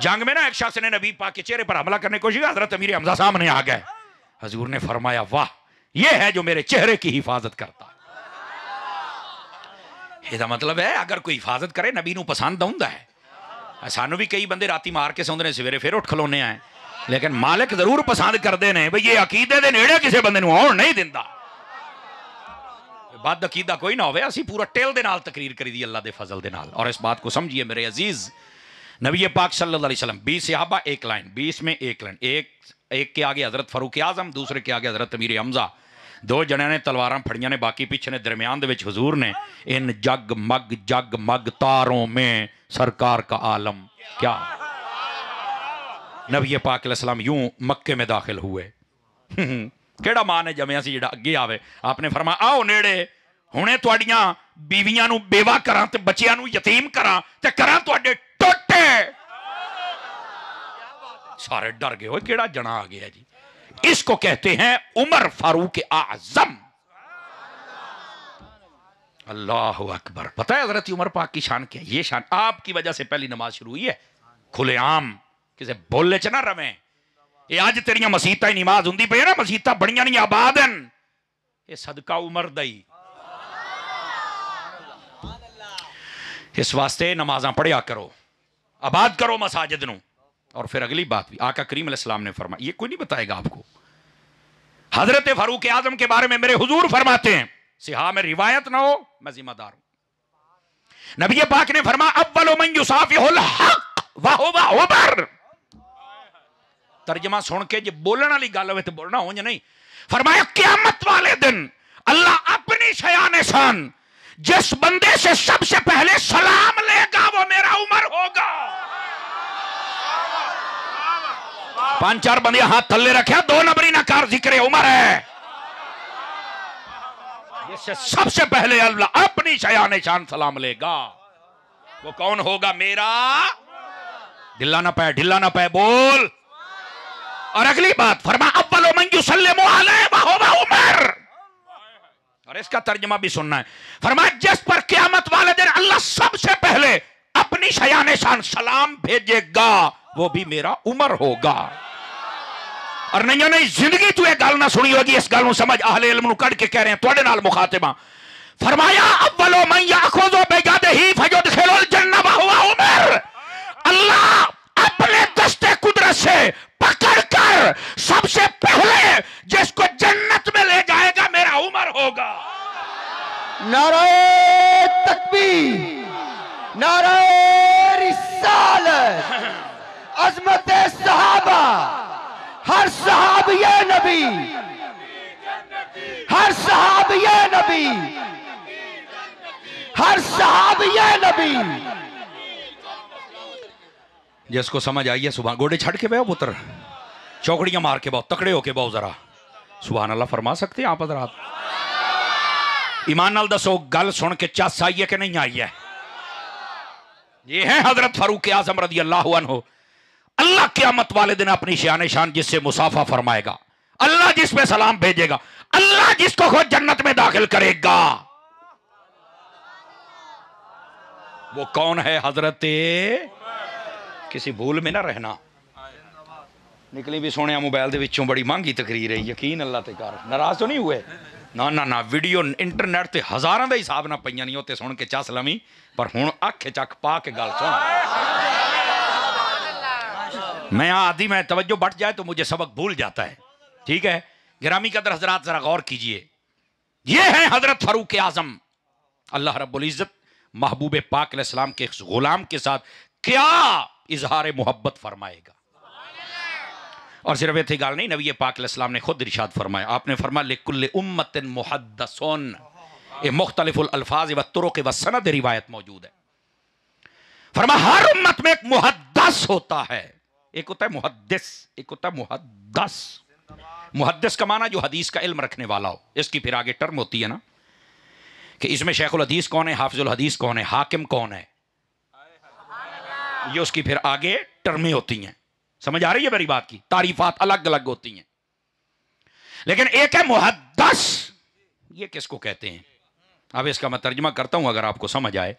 जंग में ना एक शख्स ने नबी पाक के चेहरे पर हमला करने की कोशिश की हजरत अमीर हमजा सामने आ गए हजूर ने फरमाया वाह ये है जो मेरे चेहरे की हिफाजत करता ਇਹਦਾ ਮਤਲਬ ਹੈ ਅਗਰ ਕੋਈ ਹਿਫਾਜ਼ਤ ਕਰੇ ਨਬੀ ਨੂੰ ਪਸੰਦ ਆਉਂਦਾ ਹੈ ਸਾਨੂੰ ਵੀ ਕਈ ਬੰਦੇ ਰਾਤੀ ਮਾਰ ਕੇ ਸੌਂਦੇ ਨੇ ਸਵੇਰੇ ਫਿਰ ਉੱਠ ਖਲੋਨੇ ਆ ਲੇਕਿਨ ਮਾਲਕ ਜ਼ਰੂਰ ਪਸੰਦ ਕਰਦੇ ਨੇ ਬਈ ਇਹ ਅਕੀਦੇ ਦੇ ਨੇੜੇ ਕਿਸੇ ਬੰਦੇ ਨੂੰ ਆਉਣ ਨਹੀਂ ਦਿੰਦਾ बद अकीदा कोई ना होवे ਅਸੀਂ ਪੂਰਾ ਟੇਲ ਦੇ ਨਾਲ ਤਕਰੀਰ ਕਰੀਦੀ ਅੱਲਾ ਦੇ ਫਜ਼ਲ ਦੇ ਨਾਲ और इस बात को समझिए मेरे अजीज नबी पाक सल्लम बीस यहाबा एक लाइन, बीस में एक लाइन, एक एक के आगे हज़रत फरूक आज़म, दूसरे के आगे हज़रत अमीर हमजा। दो जणिया ने तलवार फड़िया ने, बाकी पिछे ने दरम्यान हजूर ने, इन जग मग जग मग तारों में सरकार का आलम क्या? नबी पाक सलाम यूँ मक्के में दाखिल हुए। केड़ा माँ ने जमया से जो अगे आवे? आपने फरमा आओ ने हूने थोड़िया बीविया बेवा करा तो बच्चों यतीम करा तो करा तो टोटे। सारे डर गए हो केड़ा जना आ गया जी। इसको कहते हैं उमर फारूक आज़म। अल्लाह अकबर। पता है हज़रत उमर पाक की शान क्या ये शान आपकी वजह से पहली नमाज़ शुरू हुई है। खुलेआम, किसे बोले च ना रवे। ये अज तेरिया मसीत ही नमाज़ होंगी पे ना, मसीता बड़िया नहीं आबाद हैं ये सदका उमर दई। इस वास्ते नमाजा पढ़िया करो। आबाद करो मसाजिद नु और फिर अगली बात भी, आका करीम अलैहिस्सलाम ने फरमाया, ये कोई नहीं बताएगा आपको। हज़रत फारूक आज़म के बारे में मेरे हुजूर फरमाते हैं, सिहा में रिवायत ना हो, मैं जिम्मेदार हूँ। नबी पाक ने फरमा अव्वल मन युसाफिहुल हक व हुवा उमर तर्जमा सुन के जो बोलने वाली गल हो तो बोलना, हो नहीं? फरमाया, क्यामत वाले दिन अल्लाह अपनी शयान शन, जिस बंदे से सबसे पहले सलाम लेगा, वो मेरा उमर होगा। पाँच चार बंदे हाथ थल्ले रखे, दो नंबरी कार ज़िक्र, उमर है। सबसे पहले अल्लाह अपनी शयान शान सलाम लेगा। वो कौन होगा मेरा? ढिल्ला ना पाए, ढिल्ला ना पाए, बोल। और अगली बात, फरमा, अव्वल उमर। और इसका तर्जमा भी सुनना है। फरमाया जिस पर क्यामत वाले दिन अल्लाह सबसे पहले अपनी शयान शान सलाम भेजेगा। वो भी मेरा उमर होगा। और नहीं नहीं ज़िंदगी तू एक गल ना सुनी होगी, इस गल समझ आहले इल्म कढ़ के कह रहे हैं थोड़े नाल मुखातिबा। फरमाया, अव्वलो मन याखुजु बियदिही फयुदखिलुल जन्नह वहुवा उमर। अल्लाह अपने दस्ते कुदरत से पकड़कर सबसे पहले जिसको जन्नत में ले जाएगा, मेरा उमर होगा। नाराए तकबीर नाराए रिसालत। अजमत सहाबा। हर सहाब ये नबी। हर सहाब ये नबी। हर सहाब ये नबी। जिसको समझ आई है, सुबह गोडे छड़ के बहो पुत्र। चौकड़ियाँ मार के बहुत तकड़े होके बहुत जरा। सुबह अल्लाह फरमा सकते हैं आप हजरात? ईमान नाल दसो, गल सुन के चस आई है कि नहीं आई है? ये है हज़रत फारूक आज़म रदी अल्लाह अन्हो। अल्लाह क्यामत वाले दिन अपनी शान शान जिससे मुसाफा फरमाएगा अल्लाह जिस पे सलाम भेजेगा अल्लाह जिसको खुद जन्नत में दाखिल करेगा वो कौन है हजरत किसी भूल में ना रहना निकली भी सोने मोबाइल ਦੇ ਵਿੱਚੋਂ ਬੜੀ ਮਹਿੰਗੀ ਤਕਰੀਰ ਹੈ ਯਕੀਨ ਅੱਲਾ ਤੇ ਕਰ ਨਾਰਾਜ਼ ਤਾਂ ਨਹੀਂ ਹੋਏ ਨਾ ਨਾ ਨਾ ਵੀਡੀਓ ਇੰਟਰਨੈਟ ਤੇ ਹਜ਼ਾਰਾਂ ਦੇ ਹਿਸਾਬ ਨਾਲ ਪਈਆਂ ਨਹੀਂ ਉੱਤੇ ਸੁਣ ਕੇ ਚੱਸ ਲਵੀਂ ਪਰ ਹੁਣ ਅੱਖ ਚੱਕ ਪਾ ਕੇ ਗੱਲ ਸੁਣ मैं आदि में तवज्जो बढ़ जाए तो मुझे सबक भूल जाता है। ठीक है? गिरामी कदर हजरात जरा गौर कीजिए। ये है हज़रत फारूक आज़म। अल्लाह रब्बुल इज़्ज़त महबूब पाक सलाम के गुलाम के साथ क्या इजहार मोहब्बत फरमाएगा। और सिर्फ़ इतनी गाल नहीं, नबी पाक सलाम ने खुद इरशाद फरमाया। आपने फरमाया, लिकुल्ल उम्मत मुहद्दसुन। ये व तुरुक व सनद रिवायत मौजूद है। फरमा, हर उम्मत में एक मुहद्दस होता है। एक होता है मुहद्दिस एक होता है मुहदस मुहदस का माना जो हदीस का इल्म रखने वाला हो। इसकी फिर आगे टर्म होती है ना, कि इसमें शेखुल हदीस कौन है, हाफिजुल हदीस कौन है, हाकिम कौन है? ये उसकी फिर आगे टर्में होती हैं। समझ आ रही है मेरी बात की? तारीफात अलग अलग होती हैं। लेकिन एक है मुहदस ये किसको कहते हैं? अब इसका मैं तर्जमा करता हूँ अगर आपको समझ आए।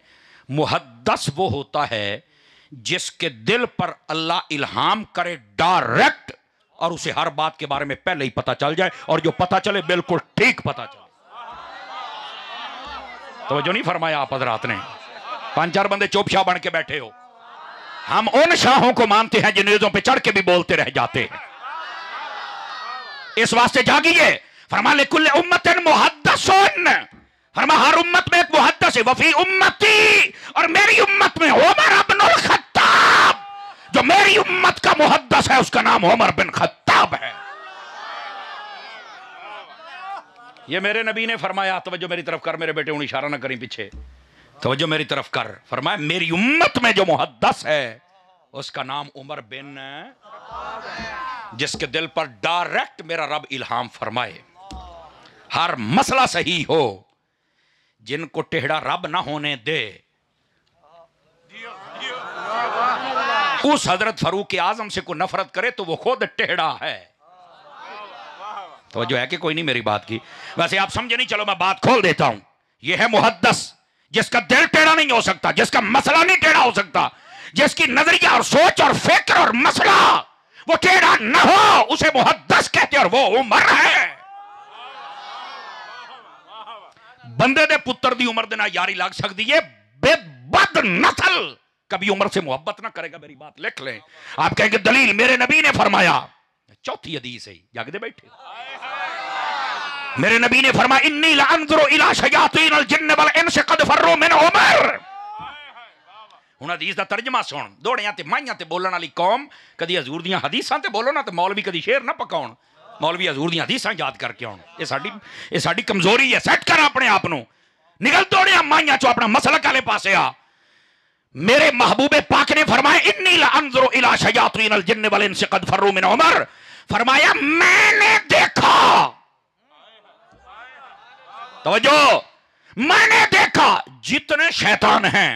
मुहदस वो होता है जिसके दिल पर अल्लाह इल्हाम करे डायरेक्ट, और उसे हर बात के बारे में पहले ही पता चल जाए, और जो पता चले, बिल्कुल ठीक पता चले। तो जो नहीं फरमाया आप हजरात ने? पाँच चार बंदे चुपशाह बन के बैठे हो। हम उन शाहों को मानते हैं जिन पे चढ़ के भी बोलते रह जाते हैं। इस वास्ते जागिए। फरमा ले कुल्ले उम्मतन मुहद्दसुन। फरमा हर उम्मत में एक मुहद्दस है, वफी उम्मती। और मेरी उम्मत में उमर अब्नुल खत्ताब। जो मेरी उम्मत का मुहद्दस है, उसका नाम उमर बिन खत्ताब है। ये मेरे नबी ने फरमाया, तवज्जो मेरी तरफ़ कर, मेरे बेटे उन्हें इशारा ना करें पीछे। तवज्जो मेरी तरफ़ कर। फरमाया, मेरी उम्मत में जो मुहद्दस है, उसका नाम उमर बिन जिसके दिल पर डायरेक्ट मेरा रब इल्हाम फरमाए। हर मसला सही हो जिनको टेढ़ा रब ना होने दे। उस हज़रत फरूक आज़म से को नफरत करे तो वो खुद टेढ़ा है। तो जो है कि कोई नहीं मेरी बात की। वैसे आप समझे नहीं, चलो मैं बात खोल देता हूँ। ये है मुहद्दस, जिसका दिल टेढ़ा नहीं हो सकता, जिसका मसला नहीं टेढ़ा हो सकता, जिसकी नज़रिया और सोच और फ़िक्र और मसला, वो टेढ़ा ना हो, उसे मुहद्दस कहते और वो उम्र है। बंदे दे पुत्र दी उम्र देना यारी लग सकती है बेबद नस्ल कभी उम्र से मोहब्बत ना करेगा मेरी बात लिख लें आप कहेंगे दलील मेरे नबी ने फरमाया चौथी हदीस है जागदे बैठे मेरे नबी ने फरमाया इन्नी लानजुरु इला शयातीन अल जिन्न वल इंस कद फर्रू मिन उमर ਹੁਣ ਹਦੀਸ ਦਾ ਤਰਜਮਾ ਸੁਣ ਦੋੜਿਆਂ ਤੇ ਮਾਈਆਂ ਤੇ ਬੋਲਣ ਵਾਲੀ ਕੌਮ ਕਦੀ ਹਜ਼ੂਰ ਦੀਆਂ ਹਦੀਸਾਂ ਤੇ ਬੋਲੋ ਨਾ ਤੇ ਮੌਲਵੀ ਕਦੀ ਸ਼ੇਰ ਨਾ ਪਕਾਉਣ ਮੌਲਵੀ ਹਜ਼ੂਰ ਦੀਆਂ ਹਦੀਸਾਂ ਯਾਦ ਕਰਕੇ ਆਉਣ ਇਹ ਸਾਡੀ ਇਹ ਸਾਡੀ ਕਮਜ਼ੋਰੀ ਹੈ ਸੈੱਟ ਕਰ ਆਪਣੇ ਆਪ ਨੂੰ ਨਿਕਲ ਦੋੜਿਆਂ ਮਾਈਆਂ ਚੋਂ ਆਪਣਾ ਮਸਲਕ ਵਾਲੇ ਪਾਸੇ ਆ मेरे महबूब पाक ने फरमाया इन्नी लानजुरु इला शयातीन अल जिन्न वल इंस कद फर्रू मिन उमर फरमाया मैंने देखा तवज्जो मैंने देखा जितने शैतान हैं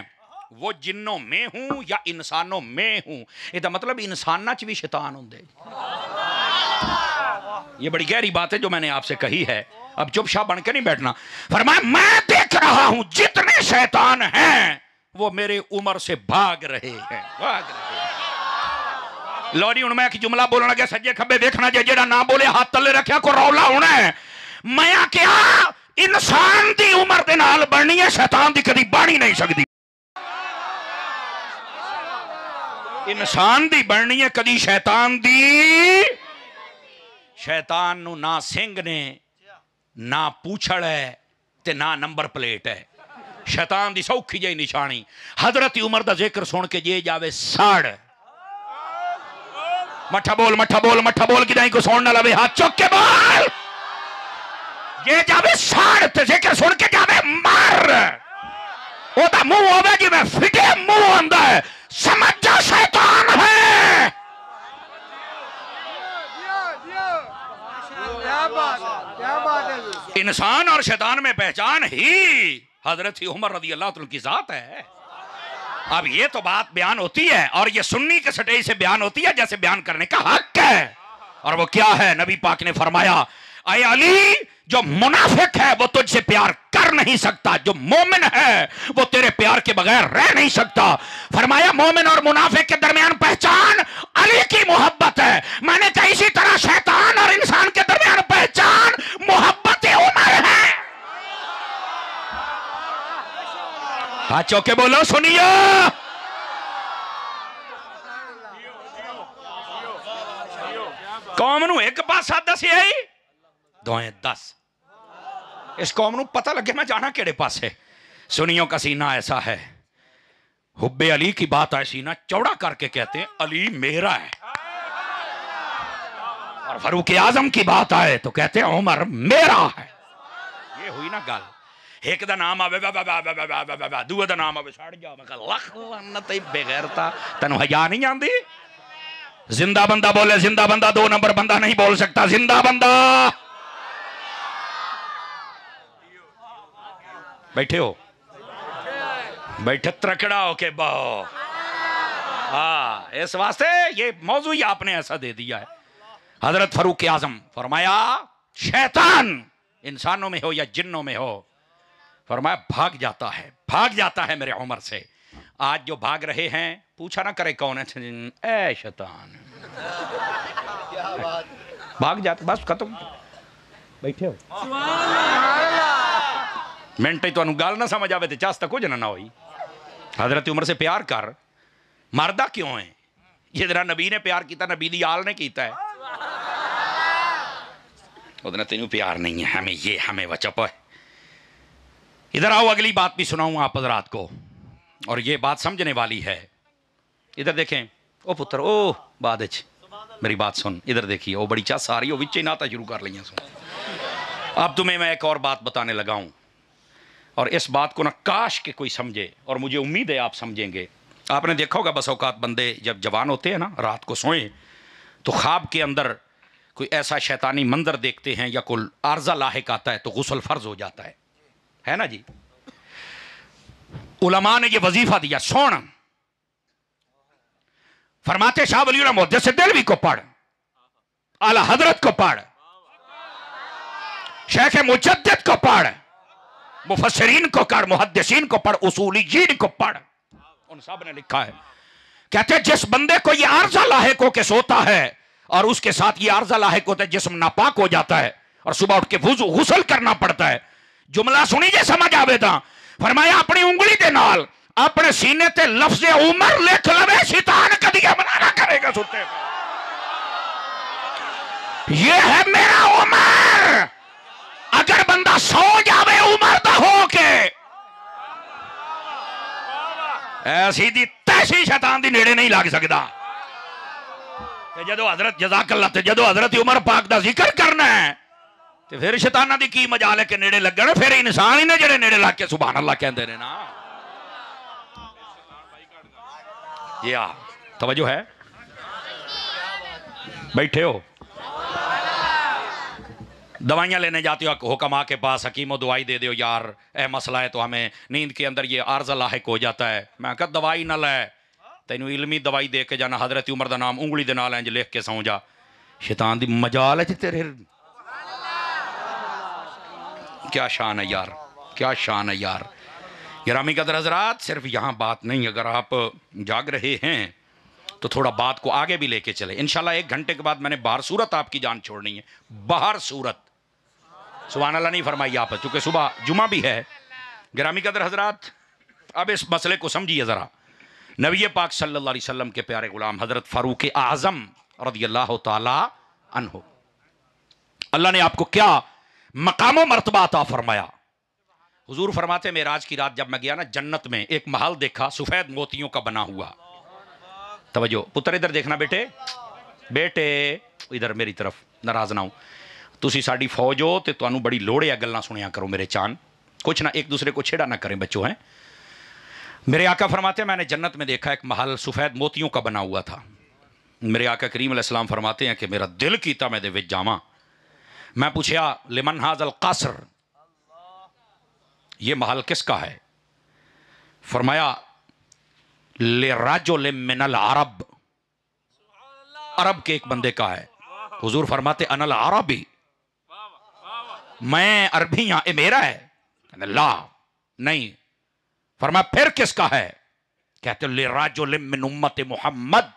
वो जिन्नों में हूं या इंसानों में हूं ਇਹਦਾ मतलब इंसाना च भी शैतान होंगे ये बड़ी गहरी बात है जो मैंने आपसे कही है। अब चुप शाह बन के नहीं बैठना। फरमाया, मैं देख रहा हूँ जितने शैतान हैं, वो मेरे उम्र से भाग रहे हैं। भाग रहे हैं। लॉरी हूँ मैं जुमला बोलना लगे, सज्जे खबे देखना जे, जेड़ा ना बोले, हाथ तले रखे को रौला होना है? मैं क्या इंसान की उम्र के नाल बननी है, शैतान की कभी बन ही नहीं सकती इंसान की बननी है कभी शैतान की शैतान ਨੂੰ ना ਸਿੰਘ ने ना पूछड़ है ते ना नंबर प्लेट है। शैतान दी सौखी जी निशानी। हज़रत ਉਮਰ का ज़िक्र सुन के जे जावे साड़। मठा बोल मठा बोल मठा बोल कि सुन ना लवे? हाथ चुक के बोल। जे जावे साड़ ते ज़िक्र सुन के जावे मार। ओदा मुँह होवे जिवें फिटे मुँह आंदा है। समझ जा, शैतान है। इंसान और शैतान में पहचान ही हज़रत उमर रदी अल्लाह की जात है। अब ये तो बात बयान होती है और ये सुन्नी के सटे से बयान होती है जैसे बयान करने का हक है। और वो क्या है? नबी पाक ने फरमाया, अय अली, जो मुनाफिक है, वो तुझसे प्यार कर नहीं सकता। जो मोमिन है, वो तेरे प्यार के बगैर रह नहीं सकता। फरमाया, मोमिन और मुनाफिक के दरमियान पहचान अली की मोहब्बत है। मैंने कहा, इसी तरह शैतान और इंसान के हाथ चौके बोलो, सुनियो। कौम एक पासा दस आई दोए दस। इस कौम नु पता लगे मैं जाना केड़े पासे। सुनियो का सीना ऐसा है। हुब्बे अली की बात आए सीना चौड़ा करके कहते हैं, अली मेरा है। और फरूक आज़म की बात आए तो कहते हैं, उमर मेरा है। ये हुई ना गल। एक का नाम आवे दूए का नाम आवे, छड़ जा। मैं लख लानत बेगैरता। तेन हजा नहीं आती ज़िंदा बंदा बोले, ज़िंदा बंदा दो नंबर बंदा नहीं बोल सकता। ज़िंदा बंदा। बैठे हो? बैठे त्रकड़ा होके बहो हाँ इस वास्ते ये मौजू ही आपने ऐसा दे दिया है। हज़रत फरूक आज़म फरमाया, शैतान इंसानों में हो या जिन्नों में हो? फरमाया भाग जाता है भाग जाता है मेरे उमर से। आज जो भाग रहे हैं पूछा ना करे कौन है शतान। क्या बात। भाग जाते बस खत्म। बैठे हो। मिनट ही तो गल ना समझ आवे तो चास तक कुछ ना हुई। हज़रत उम्र से प्यार कर। मरदा क्यों है? ये जरा नबी ने प्यार किया नबी दी आल ने किया है। उतना तेन प्यार नहीं है हमें ये हमें वह चप है। इधर आओ, अगली बात भी सुनाऊं आप रात को। और ये बात समझने वाली है। इधर देखें। ओ पुत्र, ओ बाद मेरी बात सुन। इधर देखिए वो बड़ी चास सारी हो विच नाता शुरू कर लिया सुन। अब तुम्हें मैं एक और बात बताने लगा हूँ। और इस बात को ना काश के कोई समझे, और मुझे उम्मीद है आप समझेंगे। आपने देखा होगा, बस औकात बंदे जब जवान होते हैं ना, रात को सोएँ तो ख्वाब के अंदर कोई ऐसा शैतानी मंजर देखते हैं, या कोई आर्जा लाहिक आता है तो गुसल फ़र्ज़ हो जाता है। है ना जी? उलमा ने ये वजीफा दिया सोन फरमाते, शाह वली मोहद्दे से दिलवी को पढ़, आला हज़रत को पढ़, शेख मुजद को पढ़ मुफसरीन को कर मुहदसिन को पढ़, उसूलीजीन को पढ़। उन सबने लिखा है। कहते, जिस बंदे को ये आर्जा लाहिक होके सोता है, और उसके साथ ये आर्जा लाहिक होता है, जिसम नापाक हो जाता है, और सुबह उठ के वुजू, गुसल करना पड़ता है जुमला सुनी जे समझ आवे ता। फरमाया, अपनी उंगली के नाल, अपने सीने ते लफ्ज उमर लिख लवे, शैतान कदी हमला करेगा सुते ये है मेरा उमर। अगर बंदा सो जावे, उमर तो हो के। ऐसी दी तैसी शैतान दी नेड़े नहीं लग सकता जदो हज़रत जजाकल्ला जदो हज़रत उमर पाक का ज़िक्र करना है ਤੇ ਫਿਰ ਸ਼ੈਤਾਨਾਂ ਦੀ ਕੀ ਮਜਾਲ ਹੈ ਕਿ ਨੇੜੇ ਲੱਗਣ ਫਿਰ ਇਨਸਾਨ ਹੀ ਨੇ ਜਿਹੜੇ ਨੇੜੇ ਲੱਗ ਕੇ ਸੁਭਾਨ ਅੱਲਾਹ ਕਹਿੰਦੇ ਨੇ ਨਾ ਯਾ ਤਵਜੋ ਹੈ बैठे हो दवाइयां लेने जाते हो हुक्मा के पास हकीमो दवाई दे दो यार ए मसला है तो हमें नींद के अंदर ये आर्जा लाहिक हो जाता है मैं कहा दवाई न लै तेन इलमी दवाई दे के जाना हजरत उमर का नाम उंगली के नाल इंज लिख के सौ जा शैतान की मजाल है जी तेरे क्या शान है यार, क्या शान है यार। गिरामी कदर हजरात, सिर्फ़ यहाँ बात नहीं, अगर आप जाग रहे हैं तो थोड़ा बात को आगे भी लेके चले। इंशाल्लाह एक घंटे के बाद मैंने बाहर सूरत आपकी जान छोड़नी है। बाहर सूरत। सुबह अल्लाह नहीं फरमाई आप चूँकि सुबह जुमा भी है। ग्रामी कदर हजरात, अब इस मसले को समझिए ज़रा। नबी पाक सल्लल्लाहु अलैहि वसल्लम के प्यारे गुलाम हज़रत फ़ारूक आज़म रदी अल्लाह ने आपको क्या मकाम मरतबा अता फरमाया हुजूर फरमाते मेराज की रात जब मैं गया ना जन्नत में एक महल देखा सफ़ेद मोतियों का बना हुआ तवज्जो पुत्र इधर देखना बेटे बेटे इधर मेरी तरफ नाराज ना हो ਤੁਸੀਂ ਸਾਡੀ ਫੌਜ ਹੋ ਤੇ ਤੁਹਾਨੂੰ ਬੜੀ ਲੋੜ ਹੈ ਗੱਲਾਂ ਸੁਣਿਆ ਕਰੋ ਮੇਰੇ ਚਾਨ कुछ ना एक दूसरे को छेड़ा ना करें बच्चों हैं मेरे आका फरमाते हैं मैंने जन्नत में देखा एक महल सफ़ेद मोतियों का बना हुआ था मेरे आका करीम अलैहिस्सलाम फरमाते हैं कि मेरा दिल कीता मैं दे विच जावा मैं पूछा लिमन हाजल कासर? ये महल किसका है? फरमाया, ले राजो ले मिनल अरब। अरब के एक बंदे का है। हुजूर फरमाते, अनल अरबी? मैं अरबी यहाँ मेरा है। ला, नहीं। फरमा फिर किसका है? कहते, ले राजो लिमिन उम्मत मोहम्मद।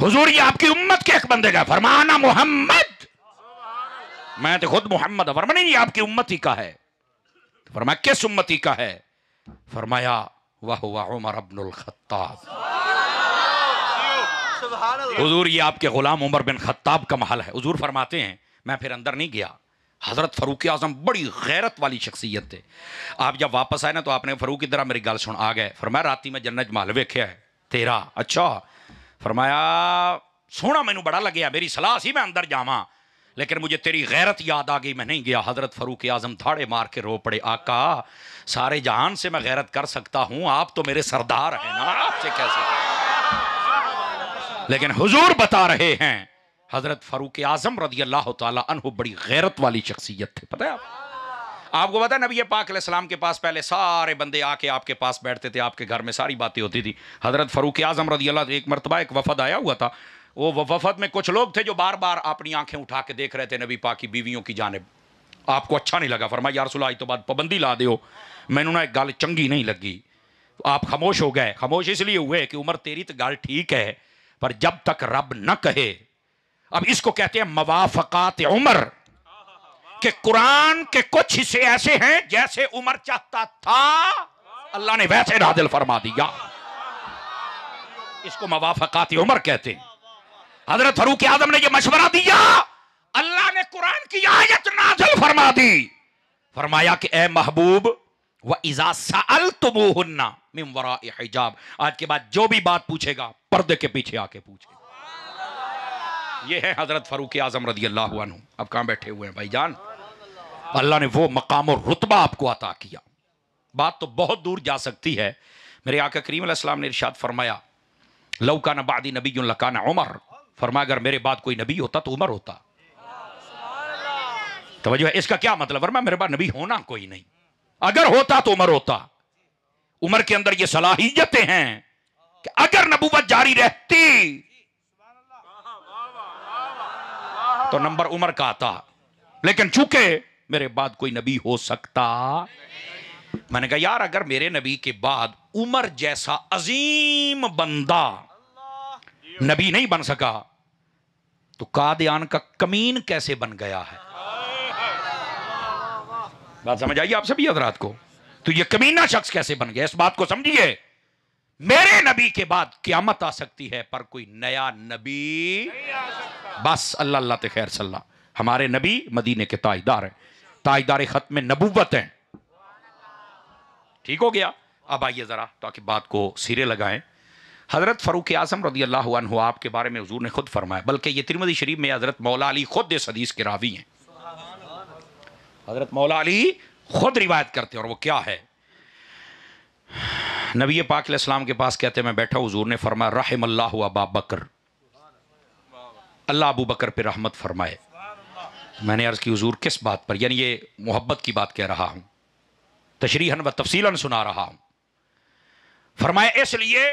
हुजूर, ये आपकी उम्मत के एक बंदे का फरमाना मोहम्मद। मैं तो खुद मोहम्मद फरमा नहीं आपकी उम्मती का है। तो फरमाया किस उम्मती का है? फरमाया वाह वाह उमर अब्नुल खत्ताब। हुजूर ये आपके गुलाम उमर बिन खत्ताब का महल है। हुजूर फरमाते हैं मैं फिर अंदर नहीं गया। हज़रत फ़रूक आज़म बड़ी गैरत वाली शख्सियत थे। आप जब वापस आए ना तो आपने फ़रूक इधर मेरी गल सुन आ गए। फरमाया राती में जन्नत महल वेख्या है तेरा। अच्छा। फरमाया सोना मैनू बड़ा लगे मेरी सलाह सी मैं अंदर जावा। लेकिन मुझे तेरी गैरत याद आ गई, मैं नहीं गया। हज़रत फ़रूक आज़म थाड़े मार के रो पड़े, आका, सारे जहान से मैं गैरत कर सकता हूँ, आप तो मेरे सरदार हैं ना आपसे कैसे लेकिन हुजूर बता रहे हैं, हज़रत फरूक आज़म रदी अल्लाह तु बड़ी गैरत वाली शख्सियत थे, पता है आप? आपको पता है, नबी पाक सलाम के पास पहले सारे बंदे आके आपके पास बैठते थे, आपके घर में सारी बातें होती थी। हज़रत फरूक आज़म रदी अल्लाह एक मरतबा, एक वफद आया हुआ था। वो वफद में कुछ लोग थे जो बार बार अपनी आँखें उठा के देख रहे थे नबी पाक की बीवियों की जानब। आपको अच्छा नहीं लगा? फरमा यार सुला तो बाद पाबंदी ला दो मैनू ना एक गल चंगी नहीं लगी। आप खामोश हो गए। खामोश इसलिए हुए कि उम्र तेरी तो गल ठीक है, पर जब तक रब न कहे, अब इसको कहते हैं मवाफकात उमर, कि कुरान के कुछ हिस्से ऐसे हैं जैसे उमर चाहता था। अल्लाह ने वैसे नादिल फरमा दिया। इसको मवाफकात उमर कहते हैं। हज़रत फरूक आज़म ने यह मशवरा दिया। अल्लाह ने कुरान की आयत नाजिल फरमा दी। फरमाया कि, ए महबूब, व इजा साल हिजाब। आज के बाद जो भी बात पूछेगा, पर्दे के पीछे आके पूछेगा ये है हज़रत फरूक आज़म रदी अल्लाह अब कहाँ बैठे हुए हैं भाईजान? अल्लाह ने वो मकाम और रुतबा आपको अता किया। बात तो बहुत दूर जा सकती है। मेरे आका करीम ने इरशाद फरमाया लौका नबादी नबी लकाना उमर। फरमाया अगर मेरे बाद कोई नबी होता तो उमर होता। तो इसका क्या मतलब? फरमाया मेरे बाद नबी होना कोई नहीं। अगर होता तो उमर होता। उमर के अंदर ये सलाहियतें हैं कि अगर नबूवत जारी रहती तो नंबर उमर का आता। लेकिन चूँकि मेरे बाद कोई नबी हो सकता, मैंने कहा, यार, अगर मेरे नबी के बाद उमर जैसा अजीम बंदा नबी नहीं बन सका। तो कादयान का कमीन कैसे बन गया है? बात समझ आइए आप सभी हजरात को? तो ये कमीना शख्स कैसे बन गया? इस बात को समझिए। मेरे नबी के बाद क्यामत आ सकती है, पर कोई नया नबी बस अल्लाह अल्लाह खैर सल्ला। हमारे नबी मदीने के ताजदार हैं। ताजदार ख़त्म नबूवत हैं। ठीक हो गया? अब आइए ज़रा ताकि बात को सिरे लगाएँ। हज़रत फ़रूक आज़म रदी अल्लाह आपके बारे में हजूर ने खुद फरमाया, बल्कि ये तिरमदी शरीफ में हज़रत मौला अली खुद इस हदीस के रावी हैं। हज़रत मौला अली खुद रिवायत करते हैं, और वो क्या है? नबी पाक इस्लाम के पास कहते मैं बैठा, हजूर ने फरमाया रहम अल्लाह अबा बकर। अल्लाह अबू बकर पर रहमत फरमाए। मैंने अर्ज़ की, हजूर, किस बात पर? यानी ये मोहब्बत की बात कह रहा हूँ। तशरीहन व तफसीला सुना रहा हूँ। फरमाए इसलिए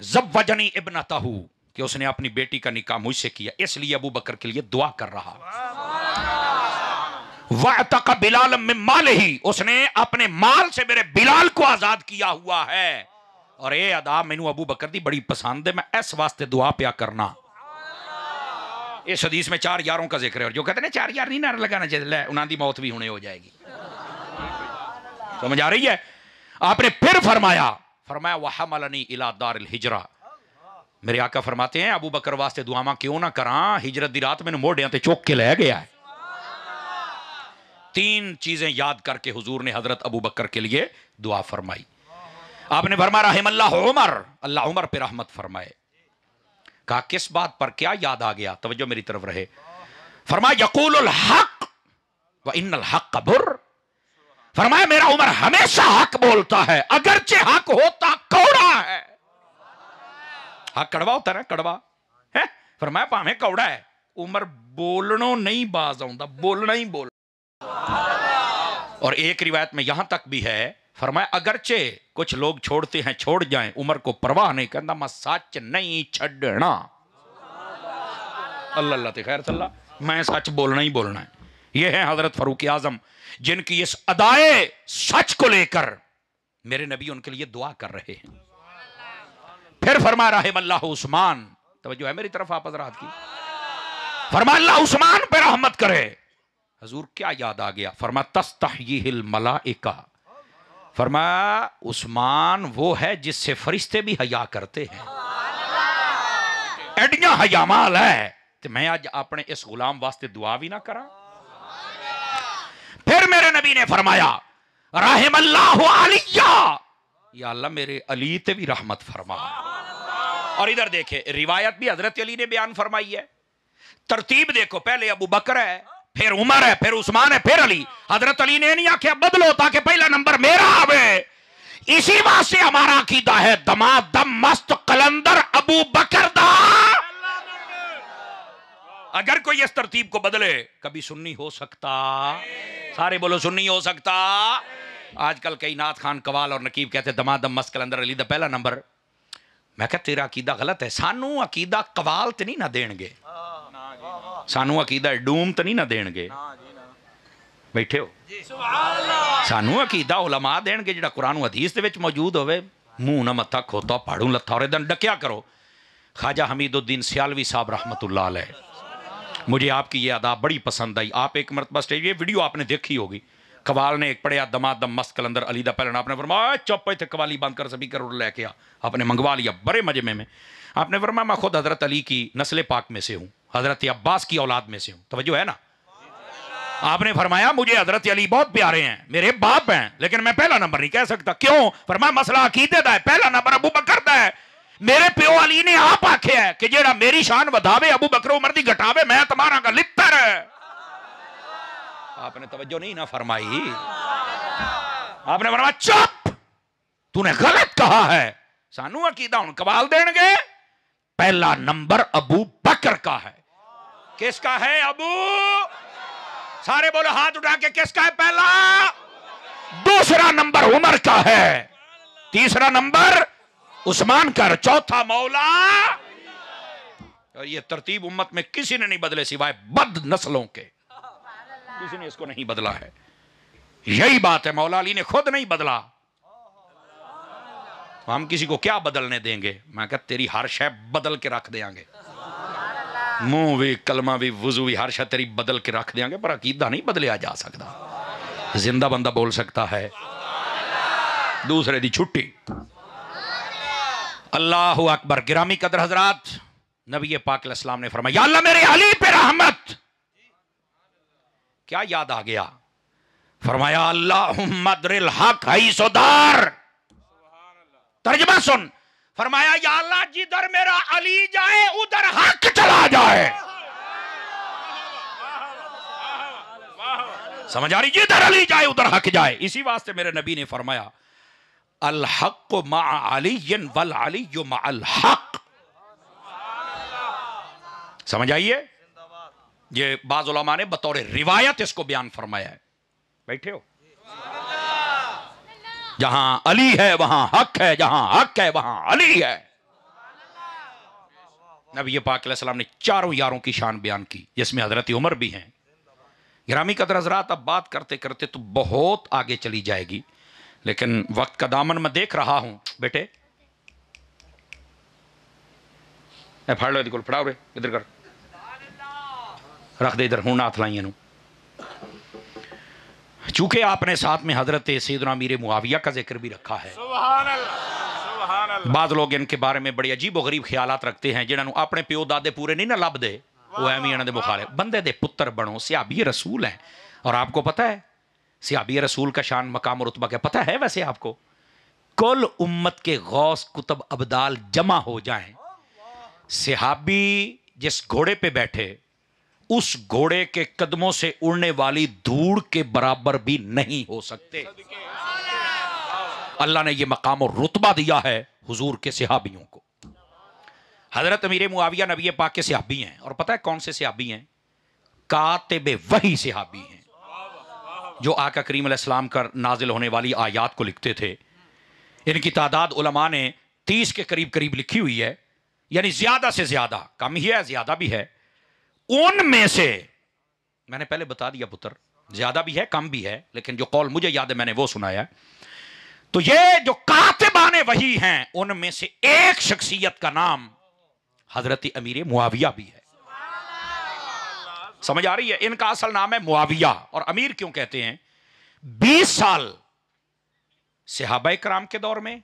जब वजनी इबन तहू कि उसने अपनी बेटी का निकाह मुझसे किया, इसलिए अबू बकर के लिए दुआ कर रहा। वह तक बिलाल में माल ही उसने अपने माल से मेरे बिलाल को आज़ाद किया हुआ है। और ये अदा, मैनू अबू बकर दी बड़ी पसंद है, मैं इस वास्ते दुआ प्या करना। इस हदीस में चार यारों का ज़िक्र है, और जो कहते ना, चार यार नहीं नारा लगाना चाहिए, ले उन्हों की मौत भी होने हो जाएगी। समझ आ रही है? आपने फिर फरमाया फरमाया वह मलनी इला दार हिजरा. मेरे आका फरमाते हैं, अबू बकर वास्ते दुआवा क्यों ना करा? हिजरत दी रात मैंने मोढ़िया ते चुक के लै गया है. तीन चीज़ें याद करके हुजूर ने हज़रत अबू बकर के लिए दुआ फरमाई। आपने फरमा अल्लाह उमर। अल्लाह उमर पे रहमत फरमाए। कहा, किस बात पर क्या याद आ गया? तवज्जो मेरी तरफ़ रहे। फरमाया यकूल हक व इन हक बुर। फरमाया, मेरा उमर हमेशा हक बोलता है, अगरचे हक होता कौड़ा है। हक कड़वा होता ना कड़वा। है? फरमाया, भावे कौड़ा है। उमर बोलनो नहीं बाज आਉਂਦਾ बोलना ही बोल। और एक रिवायत में यहाँ तक भी है, फरमाया, अगरचे कुछ लोग छोड़ते हैं, छोड़ जाएँ, उमर को परवाह नहीं कहता मैं सच नहीं छड़ना अल्लाह अल्लाह खैर सल्ला, मैं सच बोलना ही बोलना है। ये है हज़रत फरूक आज़म। जिनकी इस अदाए सच को लेकर मेरे नबी उनके लिए दुआ कर रहे हैं। फिर फरमा रहे अल्लाह उस्मान। तवज्जो है मेरी तरफ़ आप हजरात की। फरमा, अल्लाह उस्मान पे रहमत करे। हजूर, क्या याद आ गया? फरमा तस्तहिल मलाइका। फरमाया उस्मान वो है जिससे फरिश्ते भी हया करते हैं। एडिया हयामाल है। तो मैं आज अपने इस गुलाम वास्ते दुआ भी ना करा। नबी ने फरमाया राहिम अल्लाह अलिया। या अल्लाह मेरे अली ते भी रहमत फरमा। और इधर देखे रिवायत भी हज़रत अली ने बयान फरमाई है। तरतीब देखो पहले अबू बकर है फिर उमर है फिर उस्मान है फिर अली। हज़रत अली ने नहीं आख्या बदलो ताकि पहला नंबर मेरा आवे। इसी वास्ते हमारा अकीदा है दमा दम मस्त कलंदर अबू बकर दा। अगर कोई इस तरतीब को बदले कभी सुन्नी हो सकता। सारे बोलो सुन नहीं हो सकता। आजकल कई नाथ खान कवाल और नकीब कहते दमादम मस्कल अंदर अली पहला नंबर। मैं क्या तेरा अकीदा गलत है। सानू अकीदा कवाल तो नहीं ना देंगे सानू अकीदा डूम तो नहीं ना देंगे बैठे हो। सानू अकीदा उलमा देंगे जो कुरानू अधीस मौजूद हो मूह ना मत्था खोता, पाड़ू लत्था, और डकिया करो। खाजा हमीदुद्दीन सियालवी साहब रहमतुल्लाह अलैह। मुझे आपकी ये अदा बड़ी पसंद आई। आप एक मरतबा स्टेज ये वीडियो आपने देखी होगी। कवाल ने एक पढ़िया, दमादम मस्त कलंदर अली दा आपने फरमाया चुप इतने कवाली बाँध कर, सभी करोड़ लेके आ। आपने मंगवा लिया, बड़े मज़े में में। आपने फरमाया, मैं खुद हज़रत अली की नस्ल पाक में से हूँ, हज़रत अब्बास की औलाद में से हूँ। तवज्जो है ना? आपने फरमाया, मुझे हज़रत अली बहुत प्यारे हैं, मेरे बाप हैं, लेकिन मैं पहला नंबर नहीं कह सकता। क्यों? फरमाया, मसला अकीदे का है, पहला नंबर अबू बकर है। मेरे प्यो अली ने आप आखे है कि जेड़ा मेरी शान वधावे, अबू बकर उमर दी घटावे, मैं तुम्हारा का लित्तर आपने तवज्जो नहीं ना फरमाई? आपने फरमाया, चुप! तूने गलत कहा है। सानू अकीदा हूँ कबाल देंगे पहला नंबर अबू बकर का है। किसका है अबू? सारे बोलो, हाथ उठा के किसका है पहला? दूसरा नंबर उमर का है। तीसरा नंबर उस्मान का चौथा मौला। और ये तरतीब उम्मत में किसी ने नहीं बदले सिवाय बद नस्लों के। किसी ने इसको नहीं बदला है। यही बात है, मौला अली ने खुद नहीं बदला। तो हम किसी को क्या बदलने देंगे? मैं कहा, तेरी हर शय बदल के रख देंगे। मुँह भी, कलमा भी, वज़ू भी, हर शय तेरी बदल के रख देंगे, पर अकीदा नहीं बदलिया जा सकता। ज़िंदा बंदा बोल सकता है। दूसरे दी छुट्टी। अल्लाह अकबर। गिरामी कदर हजरात, नबी पाक इस्लाम ने फरमाया मेरे अली पे रहमत। क्या याद आ गया? फरमाया अल्लाह हक हई सोदार तर्जमा सुन। फरमाया अल्लाह जिधर मेरा अली जाए, उधर हक चला जाए। समझ आ रही? जिधर अली जाए, उधर हक जाए। इसी वास्ते मेरे नबी ने फरमाया अल हक मा अली वल अली हक समझ आइए ये बाज उलमा ने बतौर रिवायत इसको बयान फरमाया है बैठे हो जहाँ अली है वहाँ हक है जहाँ हक है वहाँ अली है नबी पाक सलाम ने चारों यारों की शान बयान की जिसमें हज़रत उमर भी हैं ग्रामी कदर हजरात अब बात करते करते तो बहुत आगे चली जाएगी लेकिन वक्त का दामन मैं देख रहा हूँ बेटे। फाड़ लो को फड़ाओ रे इधर कर। रख दे इधर हूँ हाथ लाइए चूँकि आपने साथ में हज़रत सैदना मीर मुआविया का ज़िक्र भी रखा है बाद लोग इनके बारे में बड़े अजीब गरीब ख्याल रखते हैं जिन्होंने अपने प्यो दादे पूरे नहीं ना लभदे। वो एवं इन्होंने मुखाले बंदे दे पुत्र बनो सियाबी रसूल हैं। और आपको पता है सियाबी रसूल का शान मकाम और रुतबा क्या पता है वैसे आपको? कुल उम्मत के गौस कुतब अबदाल जमा हो जाएँ। सिहाबी जिस घोड़े पे बैठे, उस घोड़े के कदमों से उड़ने वाली धूड़ के बराबर भी नहीं हो सकते। अल्लाह ने यह मकाम और रुतबा दिया है हुजूर के सिहाबियों को। हज़रत अमीर मुआविया नबी पाक के सिहाबी हैं। और पता है कौन से सिहाबी हैं? कातिब वही सिहाबी हैं। जो आका करीम इस्लाम कर नाजिल होने वाली आयात को लिखते थे। इनकी तादाद उलमा ने तीस के करीब करीब लिखी हुई है, यानी ज़्यादा से ज़्यादा, कम ही है, ज़्यादा भी है। उनमें से, मैंने पहले बता दिया पुत्र, ज़्यादा भी है, कम भी है, लेकिन जो कौल मुझे याद है, मैंने वो सुनाया तो ये जो कातिबाने वही हैं उनमें से एक शख्सियत का नाम हज़रत अमीर मुआविया भी है। समझ आ रही है? इनका असल नाम है मुआविया। और अमीर क्यों कहते हैं? बीस साल सिहाबा कराम के दौर में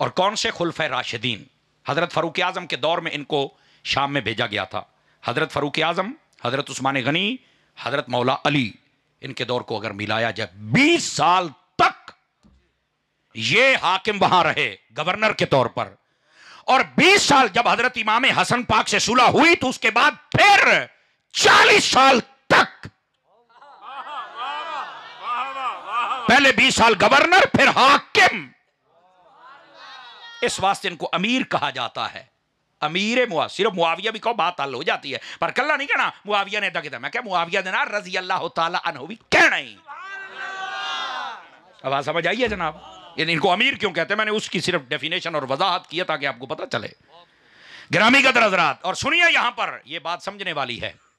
और कौन से खुलफ राशिदीन? हज़रत फरूक आज़म के दौर में इनको शाम में भेजा गया था। हज़रत फरूक आज़म, हज़रत उस्मान गनी, हज़रत मौला अली, इनके दौर को अगर मिलाया जाए, बीस साल तक ये हाकिम वहाँ रहे, गवर्नर के तौर पर। और 20 साल जब हज़रत इमाम हसन पाक से सुलह हुई तो उसके बाद फिर 40 साल तक। पहले 20 साल गवर्नर, फिर हाकिम। इस वास्ते इनको अमीर कहा जाता है। अमीर मुआ, सिर्फ़ मुआविया भी कहो, बात हल हो जाती है। पर कल्ला नहीं कहना, मुआविया ने दगिता मैं क्या मुआविया देना रज़ी अल्लाह अनहु कहना ही। आवाज़ समझ आई है जनाब? इनको अमीर क्यों कहते हैं? मैंने उसकी सिर्फ़ डेफिनेशन और वजाहत किया ताकि आपको पता चले। ग्रामी कदर हजरात, और सुनिए यहाँ पर यह बात समझने वाली है।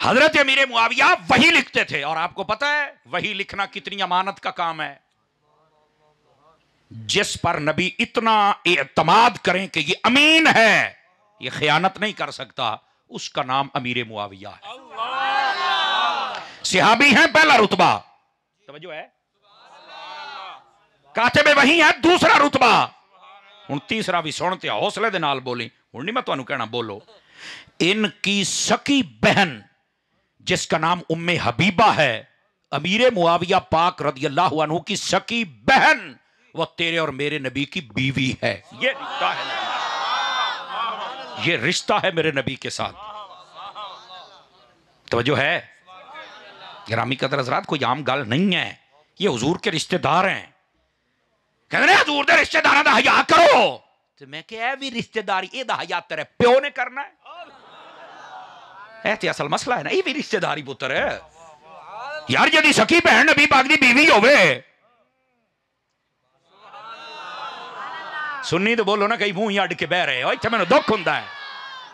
हज़रत अमीर मुआविया वही लिखते थे और आपको पता है, वही लिखना कितनी अमानत का काम है। जिस पर नबी इतना एतमाद करें कि ये अमीन है, ये खयानत नहीं कर सकता, उसका नाम अमीर मुआविया है। सिहाबी है पहला रुतबा। समझो है? कातिब वही है, दूसरा रुतबा। हूँ तीसरा भी सुनते हौसले के नाल बोली। हूँ नहीं मैं कहना, बोलो, इनकी सकी बहन जिसका नाम उम्मे हबीबा है, अमीर मुआविया पाक रदी अल्लाह की सकी बहन, वह तेरे और मेरे नबी की बीवी है। ये रिश्ता है ये रिश्ता है मेरे नबी के साथ। तवज्जो है? ग्रामी कदर हजरात, कोई आम गल नहीं है। ये हजूर के रिश्तेदार हैं। कहने हजूर के रिश्तेदार का हया करो। तो मैं क्या भी रिश्तेदारी हया तेरे प्यो ने करना है। एहते असल मसला है ना? ये भी रिश्तेदारी पुत्र है। यार, यदि सखी भैन नबी पाक की बीवी हो सुनी तो बोलो ना कई मूह ही अड के बह रहे हो। इतने मैंने दुख होंगे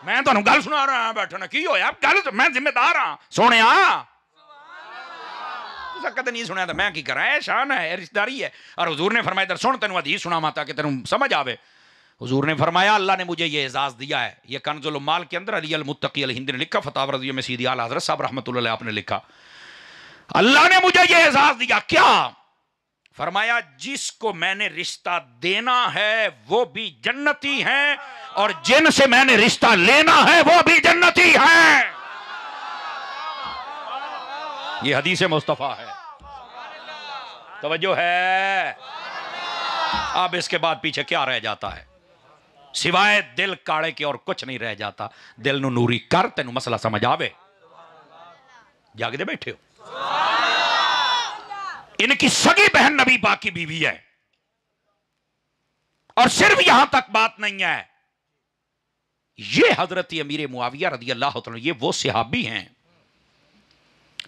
मैं तुम गल सुना रहा बैठो ना। की हो गल तो मैं जिम्मेदार हाँ। सुने कद नहीं सुना तो मैं की करा? शान है रिश्तेदारी है। और हजूर ने फरमाया सुन तेन अधीर सुना माता कि तेन समझ आवे। हुजूर ने फरमाया, अल्लाह ने मुझे ये एजाज दिया है। ये कनजुल माल के अंदर, अली अल मुत्तकी अल हिंद ने लिखा, फताव रज़ी में सीधी आला हज़रत साहब रहमतुल्लाह आपने लिखा। अल्लाह ने मुझे ये एजाज दिया, क्या? फरमाया, जिसको मैंने रिश्ता देना है, वो भी जन्नती है, और जिनसे मैंने रिश्ता लेना है, वो भी जन्नती है। ये हदीस मुस्तफ़ा है। तवज्जो है। अब इसके बाद पीछे क्या रह जाता है? सिवाय दिल काड़े के और कुछ नहीं रह जाता। दिल नूरी कर, तेन मसला समझ आवे। जागदे बैठे हो। इनकी सगी बहन नबी पाक की बीवी है। और सिर्फ़ यहाँ तक बात नहीं है। ये हज़रत अमीर मुआविया रदी अल्लाह ये वो सिहाबी हैं।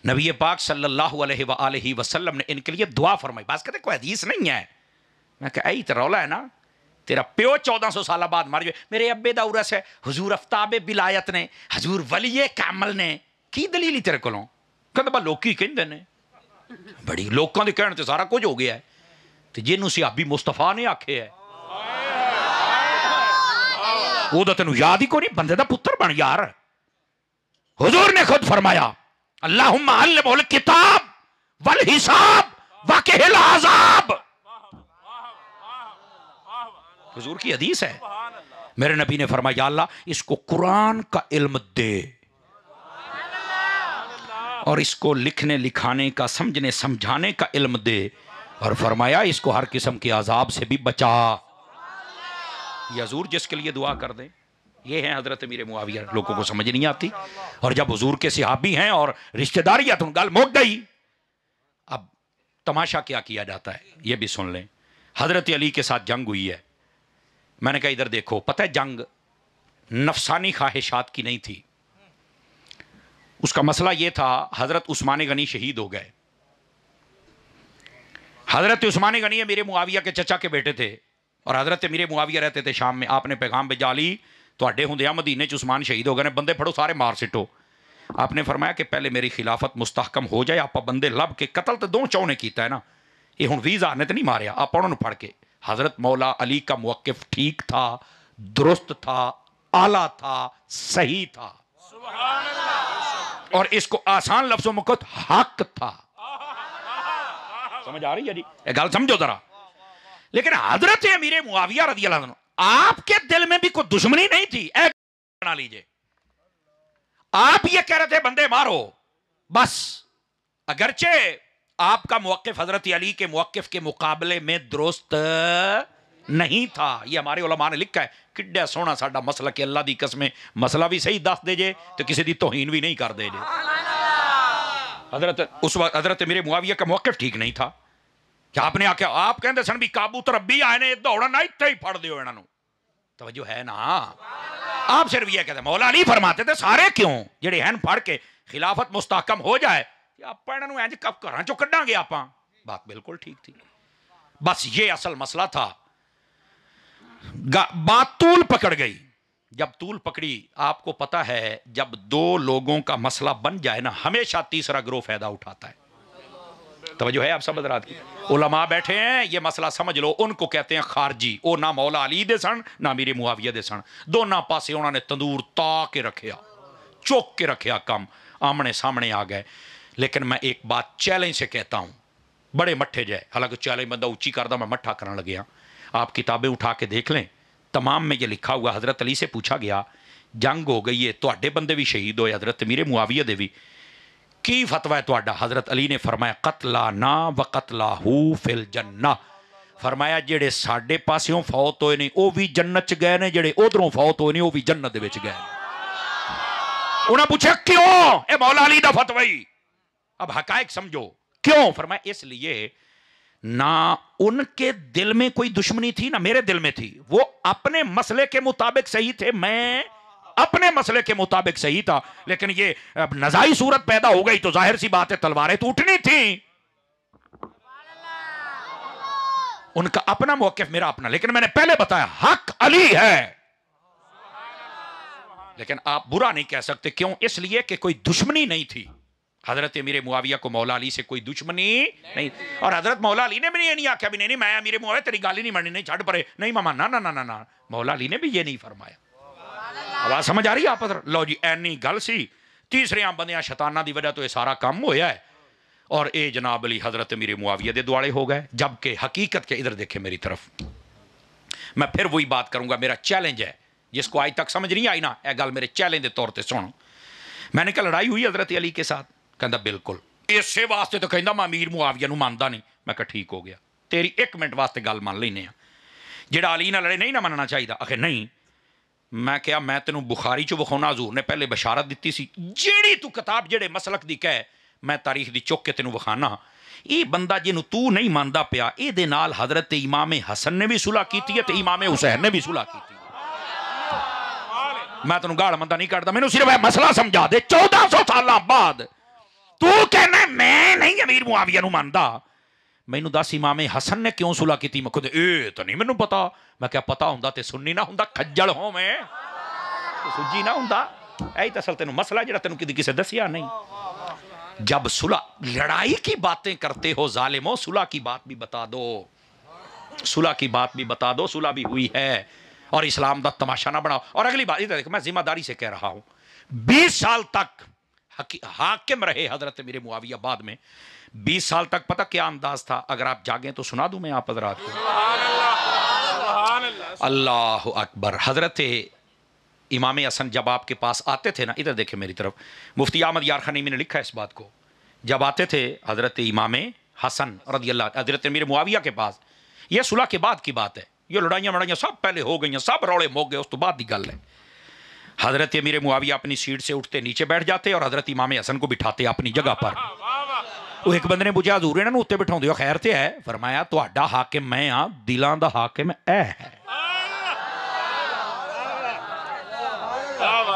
नबी पाक सल्लल्लाहु अलैहि वसल्लम ने इनके लिए दुआ फरमाई। बात कहते कोई हदीस नहीं है। मैं कह रौला है ना? तेरा प्यो चौदह सौ साल बाद मर जाए मेरे अब्बे दा उरस है। हजूर अफ्ताब बिलायत ने, हजूर वलीए कामल ने, की दलील तेरे को कहते ने। बड़ी लोगों के कहने सारा कुछ हो गया है। तो जिन्हों सियाबी मुस्तफ़ा ने आखे है वो तो तेन याद ही को नहीं बंदे का पुत्र बन यार। हुजूर ने खुद फरमाया अल्लाह किताब, वल हिसाब, वाकहिल आजाब। हुजूर की हदीस है। मेरे नबी ने फरमाया अल्लाह, इसको कुरान का इल्म दे। और इसको लिखने, लिखाने का, समझने, समझाने का इल्म दे। और फरमाया, इसको हर किस्म के आजाब से भी बचा। ये हजूर जिसके लिए दुआ कर दें, ये हैं हज़रत मीर मुआविया, लोगों को समझ नहीं आती। और जब हजूर के सिहाबी हैं और रिश्तेदारी है तो गल मुक गई। अब तमाशा क्या किया जाता है, ये भी सुन लें। हज़रत अली के साथ जंग हुई है। मैंने कहा, इधर देखो, पता है जंग नफसानी ख्वाहिशात की नहीं थी। उसका मसला यह था, हज़रत उस्मान गनी शहीद हो गए। हज़रत उस्मान गनी मेरे मुआविया के चचा के बेटे थे और हज़रत मेरे मुआविया रहते थे शाम में। आपने पैगाम भेजा ली थोड़े होंद्या मदीने च उस्मान शहीद हो गए बंदे फड़ो, सारे मार सिटो। आपने फरमाया कि पहले मेरी खिलाफत मुस्तहकम हो जाए, आप बंदे लभ के कतल तो दो चौ ने किया है ना। ये हूँ वीज़ा ने तो नहीं मारिया आप उन्होंने फड़ के। हज़रत मौला अली का मुवक्किफ ठीक था दुरुस्त था आला था सही था। और इसको आसान लफ्जों में कहो हक था। समझ आ रही है जी? गल समझो जरा। लेकिन हज़रत अमीर मुआविया अन्हु, आपके दिल में भी कोई दुश्मनी नहीं थी? बना लीजिए। आप ये कह रहे थे बंदे मारो। बस अगरचे आपका मौकफ हज़रत अली के मौकफ के मुकाबले में दुरुस्त नहीं था। ये हमारे ओलमा ने लिखा है, किड्डा सोहना साडा मसला कि अल्लाह की कसमें मसला भी सही दस दे जे तो किसी की तोहीन भी नहीं कर दे जे। हज़रत, उस वक्त हज़रत मेरे मुआविया का मौक़ ठीक नहीं था। क्या आपने आख्या आप कहते सन भी काबू तरबी आए ने, दौड़ा ना इतना ही फड़ दो इन्हों तवजो है ना? आप सिर्फ़ ये कहते मौला नहीं फरमाते थे, सारे क्यों? जेड़े हैं फड़ के, खिलाफत मुस्तकम हो जाए ਕਿ ਆਪਾਂ ਇਹਨਾਂ ਨੂੰ ਇੰਜ ਕੱਪ ਘਰਾਂ ਚੋਂ ਕੱਢਾਂਗੇ ਆਪਾਂ। ਬਾਤ ਬਿਲਕੁਲ ਠੀਕ बस ये असल मसला था पकड़ गई जब तूल पकड़ी आपको पता है जब दो लोगों का मसला बन जाए ना हमेशा तीसरा ग्रोह फ़ायदा उठाता है तवज्जो है आप समझ रात की उलमा बैठे हैं ये मसला समझ लो उनको कहते हैं खारजी ओ ना मौला अली दे सन ना मेरे मुआविया दे सन दोनों पासे उन्होंने तंदूर ता के रखे चौक के रखे कम आमने सामने आ गए लेकिन मैं एक बात चैलेंज से कहता हूँ। बड़े मठे जाए। हालाँकि चैलेंज बंदा ऊँची करता मैं मठा करने लग गया। आप किताबें उठा के देख लें। तमाम में ये लिखा हुआ, हज़रत अली से पूछा गया, जंग हो गई है तो बंदे भी शहीद होए, हज़रत मीरे मुआविया दे की फतवा है तो हज़रत अली ने फरमाया, कतला ना व कतला हू फिल जन्ना। फरमाया, जेड़े साढ़े पास्यों फौत होए ने वह भी जन्नत गए ने, जेड़े उधरों फौत होए ने भी जन्नत गए उन्हें पूछा क्यों? ए मौला अली दा फतवा ही। अब हकायक समझो। क्यों? फरमाया, इसलिए ना उनके दिल में कोई दुश्मनी थी, ना मेरे दिल में थी। वो अपने मसले के मुताबिक सही थे। मैं अपने मसले के मुताबिक सही था। लेकिन ये अब नजाई सूरत पैदा हो गई तो ज़ाहिर सी बात है, तलवारें तो उठनी थी। उनका अपना मौकफ मेरा अपना। लेकिन मैंने पहले बताया, हक अली है। लेकिन आप बुरा नहीं कह सकते। क्यों? इसलिए कि कोई दुश्मनी नहीं थी। हज़रत अमीर मुआविया को मौला अली से कोई दुश्मनी नहीं, नहीं। और हज़रत मौला अली ने भी नहीं आख्या भी नहीं नहीं मैं अमीर मुआविया तेरी गाली नहीं मरनी नहीं छड़ परे। नहीं मामा ना ना ना ना ना। मौला अली ने भी ये नहीं फरमाया। आवाज़ समझ आ रही आप लो जी एनी गल सी। तीसरे बंद शताना की वजह तो यह सारा काम होया है। और ये जनाब अली हज़रत अमीर मुआविया के दुआले हो गए जबकि हकीकत के इधर देखे मेरी तरफ़। मैं फिर वही बात करूँगा मेरा चैलेंज है। जिसको आज तक समझ नहीं आई ना यह गल मेरे चैलेंज के तौर पर सुनो। मैंने कहा लड़ाई हुई हज़रत अली के साथ। ਕਹਿੰਦਾ, ਬਿਲਕੁਲ। ਇਸੇ ਵਾਸਤੇ ਤਾਂ ਕਹਿੰਦਾ, ਮੈਂ ਅਮੀਰ ਮੁਆਵਿਆ ਨੂੰ ਮੰਨਦਾ ਨਹੀਂ। ਮੈਂ ਕਿਹਾ, ਠੀਕ ਹੋ ਗਿਆ। ਤੇਰੀ 1 ਮਿੰਟ ਵਾਸਤੇ ਗੱਲ ਮੰਨ ਲੈਨੇ ਆ। ਜਿਹੜਾ ਅਲੀ ਨਾਲ ਲੜੇ, ਨਹੀਂ ਨਾ ਮੰਨਣਾ ਚਾਹੀਦਾ। ਅਖੇ ਨਹੀਂ। ਮੈਂ ਕਿਹਾ, ਮੈਂ ਤੈਨੂੰ ਬੁਖਾਰੀ ਚ ਵਿਖਾਉਣਾ, ਹਜ਼ੂਰ ਨੇ ਪਹਿਲੇ ਬਸ਼ਾਰਤ ਦਿੱਤੀ ਸੀ। ਜਿਹੜੀ ਤੂੰ ਕਿਤਾਬ, ਜਿਹੜੇ ਮਸਲਕ ਦੀ ਕਹਿ, ਮੈਂ ਤਾਰੀਖ ਦੀ ਚੁੱਕ ਕੇ ਤੈਨੂੰ ਵਿਖਾਣਾ ਇਹ ਬੰਦਾ ਜਿਹਨੂੰ ਤੂੰ ਨਹੀਂ ਮੰਨਦਾ ਪਿਆ, ਇਹਦੇ ਨਾਲ ਹਜ਼ਰਤ ਇਮਾਮ ਹਸਨ ਨੇ ਵੀ ਸੁਲਾ ਕੀਤੀ ਹੈ ਤੇ ਇਮਾਮ ਹੁਸੈਨ ਨੇ ਵੀ ਸੁਲਾ ਕੀਤੀ ਮੈਂ ਤੈਨੂੰ ਗਾਲ ਮੰਦਾ ਨਹੀਂ ਕੱਢਦਾ। ਮੈਨੂੰ ਸਿਰਫ ਇਹ ਮਸਲਾ ਸਮਝਾ ਦੇ। 1400 ਸਾਲਾਂ ਬਾਅਦ ਤੂੰ ਕਹਿੰਦਾ ਮੈਂ ਨਹੀਂ ਅਮੀਰ ਮੁਆਵੀਆ ਨੂੰ ਮੰਨਦਾ ਮੈਨੂੰ ਦੱਸ ਇਮਾਮ ਹਸਨ ਨੇ ਕਿਉਂ ਸੁਲ੍ਹਾ ਕੀਤੀ ਮੈਂ ਖੁਦ ਇਹ ਤਾਂ ਨਹੀਂ ਮੈਨੂੰ ਪਤਾ ਮੈਂ ਕਿਹਾ ਪਤਾ ਹੁੰਦਾ ਤੇ ਸੁਣਨੀ ਨਾ ਹੁੰਦਾ ਖੱਜਲ ਹੋਵੇਂ ਤੇ ਸੁੱਜੀ ਨਾ ਹੁੰਦਾ ਐ ਤਾਂ ਅਸਲ ਤੈਨੂੰ ਮਸਲਾ ਜਿਹੜਾ ਤੈਨੂੰ ਕਿਤੇ ਕਿਸੇ ਦੱਸਿਆ ਨਹੀਂ जब सुलह लड़ाई की बातें करते हो जालिमो सुलह की बात भी बता दो सुलह की बात भी बता दो सुलह भी हुई है और इस्लाम का तमाशा ना बनाओ और अगली बात इधर देखो मैं जिम्मेदारी से कह रहा हूं बीस साल तक हकी- हाकिम रहे हज़रत मेरे मुआविया बाद में। बीस साल तक पता क्या अंदाज था? अगर आप जागे तो सुना दूँ मैं आप हजरात को। अल्लाह अकबर। हज़रत इमाम हसन जब आपके पास आते थे ना इधर देखे मेरी तरफ़। मुफ्ती अहमद यार खानी ने लिखा है इस बात को। जब आते थे हज़रत इमाम हसन रदी अल्लाह हज़रत मेरे मुआविया के पास। यह सुलह के बाद की बात है। ये लड़ाइयाँ वड़ाइयाँ सब पहले हो गई सब रौले मोक गए उस तो बाद की गल है। हज़रत अमीर मुआविया अपनी सीट से उठते नीचे बैठ जाते और हज़रत इमाम हसन को बिठाते अपनी जगह पर। ਉਹ एक बंद ने पूछा, हजूर ਇਹਨਾਂ ਨੂੰ बिठाते हो खैर ਖੈਰ है? फरमाया तो ਤੁਹਾਡਾ मैं हाँ दिलों का ਦਾ ਹਾਕਿਮ है। ਹੈ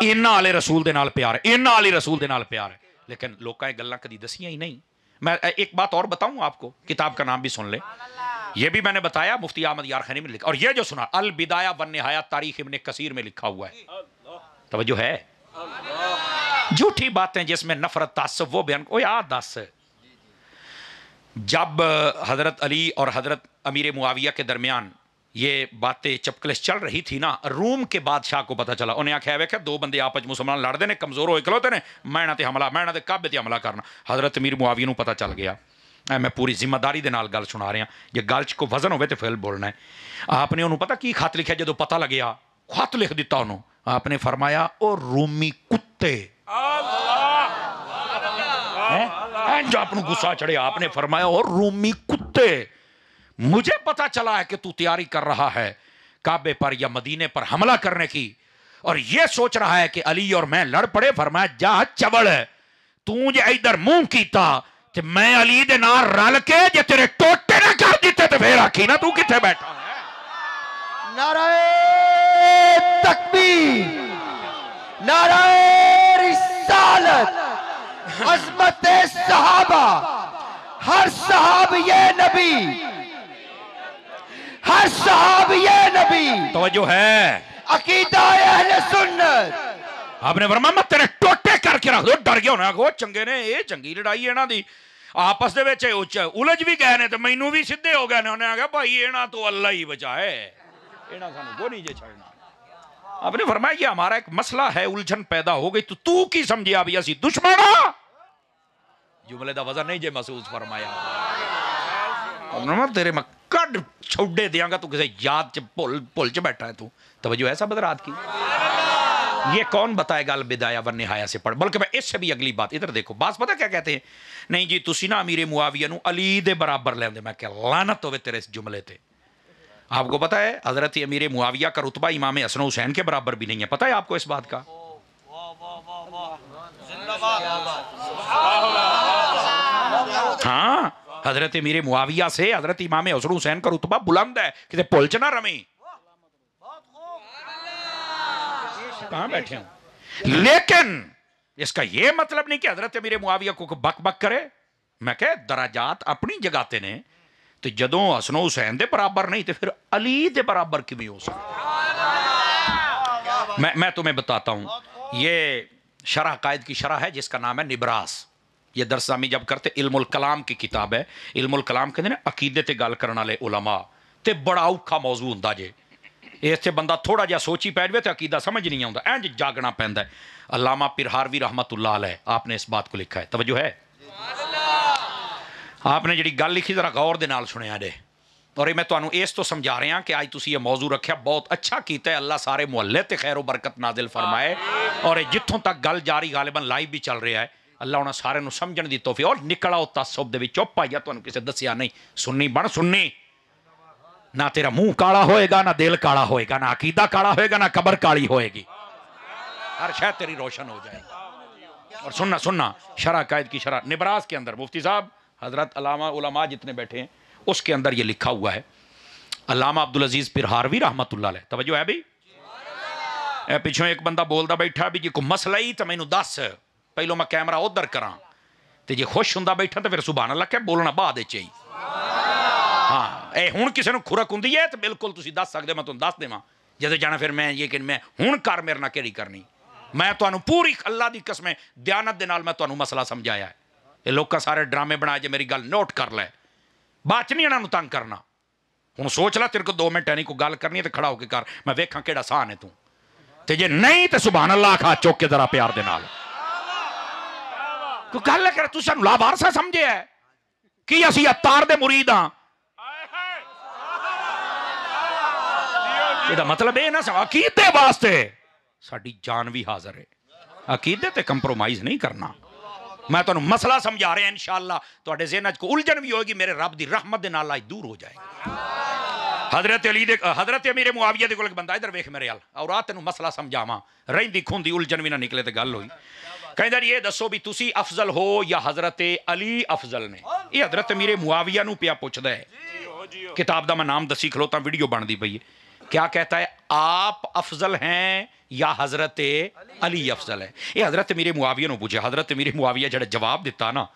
ਇਹਨਾਂ ਵਾਲੇ ਰਸੂਲ ਦੇ ਨਾਲ ਪਿਆਰ ਇਹਨਾਂ ਵਾਲੇ ਰਸੂਲ ਦੇ ਨਾਲ ਪਿਆਰ ਹੈ ਲੇਕਿਨ ਲੋਕਾਂ ਇਹ ही नहीं। मैं एक बात और बताऊँ आपको, किताब का नाम भी सुन ले। ये भी मैंने बताया, मुफ्ती अहमद यार खानी में लिखा, और ये जो सुना, अल बिदाया वन नहाया तारीख इबन कसीर में लिखा हुआ है। तवज्जो है झूठी बातें जिसमें नफरत तासब वो बयान ओ यार दस जब हजरत अली और हजरत अमीर मुआविया के दरमियान ये बातें चपकलिश चल रही थी ना रूम के बादशाह को पता चला उन्हें आख्या वेख्या दो बंदे आपस च मुसलमान लड़ते ने कमजोर होए खलोते ने मैं ना ते हमला मैं ना ते काबे ते हमला करना हजरत अमीर मुआविया ਨੂੰ ਪਤਾ ਚੱਲ ਗਿਆ ਐ ਮੈਂ ਪੂਰੀ ਜ਼ਿੰਮੇਵਾਰੀ ਦੇ ਨਾਲ ਗੱਲ ਸੁਣਾ ਰਿਹਾ ਜੇ ਗੱਲ 'ਚ ਕੋਈ ਵਜ਼ਨ ਹੋਵੇ ਤੇ ਫਿਰ ਬੋਲਣਾ ਹੈ ਆਪਨੇ ਉਹਨੂੰ ਪਤਾ ਕੀ ਖਤ ਲਿਖਿਆ ਜਦੋਂ ਪਤਾ ਲੱਗਿਆ ਖਤ ਲਿਖ ਦਿੱਤਾ ਉਹਨੂੰ आपने फरमाया, ओ रोमी कुत्ते। आपने गुस्सा चढ़े, आपने फरमाया और रोमी कुत्ते। मुझे पता चला है कि तू तैयारी कर रहा है काबे पर या मदीने पर हमला करने की, और यह सोच रहा है कि अली और मैं लड़ पड़े। फरमाया जा चवड़ तू जे इधर मुँह कीता ते मैं अली दे नाल रल के जे तेरे टोटे ने कर दिते ते फिर आखी ना तू किथे बैठा है? नारायण तकबीर नाराए रिसालत अजमत सहाबा हर साहब ये नबी हर साहब ये नबी तवज्जो है अकीदा अहले सुन्नत आपने फरमाया मैं तेरे टोटे करके रख दो डर ਗਿਆ ਹੋਣਾ ਕੋ ਚੰਗੇ ਨੇ ਇਹ ਚੰਗੀ ਲੜਾਈ ਇਹਨਾਂ ਦੀ ਆਪਸ ਦੇ ਵਿੱਚ ਉਹ ਚ- ਉਲਝ ਵੀ ਗਏ ਨੇ ਤੇ ਮੈਨੂੰ ਵੀ ਸਿੱਧੇ ਹੋ ਗਏ ਨੇ ਉਹਨੇ ਆਖਿਆ ਭਾਈ ਇਹਨਾਂ ਤੋਂ ਅੱਲਾ ਹੀ ਬਚਾਏ एना सानू गोनी जे छड़ना आपने फरमाया कि हमारा एक मसला है उलझन पैदा हो गई तो तू की समझे अभी असी दुश्मन जुमले का वज़न नहीं जे महसूस फरमाया तेरे मैं कड छोड़े देंगा तू किसी याद च भुल भुल च बैठा है तू तवज्जो है सब रात की ये कौन बताए गल बिदाया व नहाया से पढ़ बल्कि मैं इससे भी अगली बात इधर देखो बात पता क्या कहते हैं नहीं जी तुम ना अमीरे मुआविया अली दे बराबर लेंदे मैं क्या लानत होवे तेरे इस जुमले ते आपको पता है, हज़रत अमीर मुआविया का रुतबा इमाम हसन हुसैन के बराबर भी नहीं है। पता है आपको इस बात का? हाँ हज़रत अमीर मुआविया से हज़रत इमाम हसन हुसैन का रुतबा बुलंद है। किसे पुल च ना रमी। कहाँ बैठे हो? लेकिन इसका यह मतलब नहीं कि हज़रत अमीर मुआविया को बक बक करे। मैं कह, दराजात अपनी जगाते ने तो जो हसनो ਹੁਸੈਨ ਦੇ बराबर नहीं तो फिर अली के बराबर ਕਿਵੇਂ हो सकता मैं मैं तुम्हें बताता हूँ, ये शराह कायद की शराह है, जिसका नाम है निबरास। ये दरसामी जब करते, इल्मुल कलाम की किताब है। इल्मुल कलाम कहते ने, अकीदे से गल करने वाले उलमा। तो बड़ा औखा मौजू होंगे जे। इस बंदा थोड़ा जहा सोची पै जाए तो अकीदा समझ नहीं आता एंज जागना पैदा है। अलामा पिरहारवी रहमत है आपने इस बात को लिखा है। तवजो है? आपने ਜਿਹੜੀ ਗੱਲ ਲਿਖੀ ਜ਼ਰਾ ਗੌਰ ਦੇ ਨਾਲ ਸੁਣਿਆ ਜੇ ਔਰ ਇਹ ਮੈਂ ਤੁਹਾਨੂੰ ਇਸ ਤੋਂ ਸਮਝਾ ਰਿਹਾ ਕਿ ਅੱਜ ਤੁਸੀਂ ਇਹ ਮੌਜੂ ਰੱਖਿਆ ਬਹੁਤ ਅੱਛਾ ਕੀਤਾ ਹੈ ਅੱਲਾ ਸਾਰੇ ਮੁਹੱਲੇ ਤੇ ਖੈਰ ਬਰਕਤ ਨਾਜ਼ਿਲ ਫਰਮਾਏ ਔਰ ਇਹ ਜਿੱਥੋਂ ਤੱਕ ਗੱਲ ਜਾਰੀ ਗਾਲਿਬਨ ਲਾਈਵ ਵੀ ਚੱਲ ਰਿਹਾ ਹੈ ਅੱਲਾ ਉਹਨਾਂ ਸਾਰਿਆਂ ਨੂੰ ਸਮਝਣ ਦੀ ਤੋਫੀਕ ਔਰ ਨਿਕਲਾ ਉਹ ਤਸਵ ਦੇ ਵਿੱਚੋਂ ਭਾਈਆ ਤੁਹਾਨੂੰ ਕਿਸੇ ਦੱਸਿਆ ਨਹੀਂ ਸੁੰਨੀ ਬਣ ਸੁੰਨੀ ਨਾ ਤੇਰਾ ਮੂੰਹ ਕਾਲਾ ਹੋਏਗਾ ਨਾ ਦਿਲ ਕਾਲਾ ਹੋਏਗਾ ਨਾ ਅਕੀਦਾ ਕਾਲਾ ਹੋਏਗਾ ਨਾ ਕਬਰ ਕਾਲੀ ਹੋਏਗੀ हर शायद तेरी रोशन हो जाएगी और सुनना सुनना शरा कायद की शरा निबरास के अंदर मुफ्ती साहब हज़रत अलामा जितने बैठे हैं, उसके अंदर ये लिखा हुआ है, अलामा अब्दुल अज़ीज़ फिर हारवी रहमत तवज्जो है भाई? ए, पिछों एक बंदा बोलता बैठा भी जी को मसला ही तो मैं दस, पहलो मैं कैमरा उधर करा। तो जे खुश हों बैठा तो फिर सुबह ना लगे बोलना बाद ही हाँ ए हूँ किसी ने खुरक होंगी है तो बिल्कुल तुम दस सकते मैं तुम दस देव। जो जाना फिर मैं ये कि मैं हूँ कर मेरे ना कि करनी। मैं पूरी अल्लाह की कसमें, दयानत मैं मैं मसला समझाया है ਨਾਲ ਮੈਂ ਤੁਹਾਨੂੰ ਮਸਲਾ ਸਮਝਾਇਆ ਹੈ ਇਹ ਲੋਕਾਂ ਸਾਰੇ ਡਰਾਮੇ ਬਣਾ ਜੇ ਮੇਰੀ ਗੱਲ ਨੋਟ ਕਰ ਲੈ ਬਾਅਦ ਚ ਨਹੀਂ ਇਹਨਾਂ ਨੂੰ ਤੰਗ ਕਰਨਾ ਹੁਣ ਸੋਚ ਲੈ ਤੇਰੇ ਕੋਲ 2 ਮਿੰਟ ਹੈ ਨਹੀਂ ਕੋਈ ਗੱਲ ਕਰਨੀ ਹੈ ਤੇ ਖੜਾ ਹੋ ਕੇ ਕਰ ਮੈਂ ਵੇਖਾਂ ਕਿਹੜਾ ਸਾਨ ਹੈ ਤੂੰ ਤੇ ਜੇ ਨਹੀਂ ਤੇ ਸੁਭਾਨ ਅੱਲਾਹ ਖਾ ਚੁੱਕ ਕੇ ਜ਼ਰਾ ਪਿਆਰ ਦੇ ਨਾਲ ਕੋਈ ਗੱਲ ਕਰ ਤੂੰ ਸਾਨੂੰ ਲਾਵਾਰਸਾ ਸਮਝਿਆ ਹੈ? ਕੀ ਅਸੀਂ ਅਤਾਰ ਦੇ ਮੁਰੀਦ ਹਾਂ ਇਹਦਾ ਮਤਲਬ ਇਹ ਨਾ ਸਮਝ ਅਕੀਦੇ ਵਾਸਤੇ ਸਾਡੀ ਜਾਨ ਵੀ ਹਾਜ਼ਰ ਹੈ ਅਕੀਦੇ ਤੇ ਕੰਪਰੋਮਾਈਜ਼ ਨਹੀਂ ਕਰਨਾ ਮੈਂ ਤੁਹਾਨੂੰ ਮਸਲਾ ਸਮਝਾ ਰਿਹਾ ਇਨਸ਼ਾਅੱਲਾ ਤੁਹਾਡੇ ਜ਼ਿਹਨਾਂ 'ਚ ਕੋਈ ਉਲਝਣ ਵੀ ਹੋਏਗੀ ਮੇਰੇ ਰੱਬ ਦੀ ਰਹਿਮਤ ਦੇ ਨਾਲ ਅੱਜ ਦੂਰ ਹੋ ਜਾਏਗੀ ਹਜ਼ਰਤ ਅਲੀ ਦੇ ਹਜ਼ਰਤ ਅਮੀਰ ਮੁਆਵੀਆ ਦੇ ਕੋਲ ਇੱਕ ਬੰਦਾ ਇਧਰ ਵੇਖ ਮੇਰੇ ਹਾਲ ਔਰ ਆ ਤੈਨੂੰ ਮਸਲਾ ਸਮਝਾਵਾਂ ਰਹਿੰਦੀ ਖੁੰਦੀ ਉਲਝਣ ਵੀ ਨਾ ਨਿਕਲੇ ਤੇ ਗੱਲ ਹੋਈ ਕਹਿੰਦਾ ਜੀ ਇਹ ਦੱਸੋ ਵੀ ਤੁਸੀਂ ਅਫਜ਼ਲ ਹੋ ਜਾਂ ਹਜ਼ਰਤ ਅਲੀ ਅਫਜ਼ਲ ਨੇ ਇਹ ਹਜ਼ਰਤ ਅਮੀਰ ਮੁਆਵੀਆ ਨੂੰ ਪਿਆ ਪੁੱਛਦਾ ਹੈ किताब का मैं नाम दसी खलोता वीडियो बनती पई है क्या कहता है? आप अफजल हैं या हज़रत अली अफजल है? ये हज़रत मेरे मुआविया ने पूछे हज़रत मेरे मुआविया जरा जवाब दिता ना।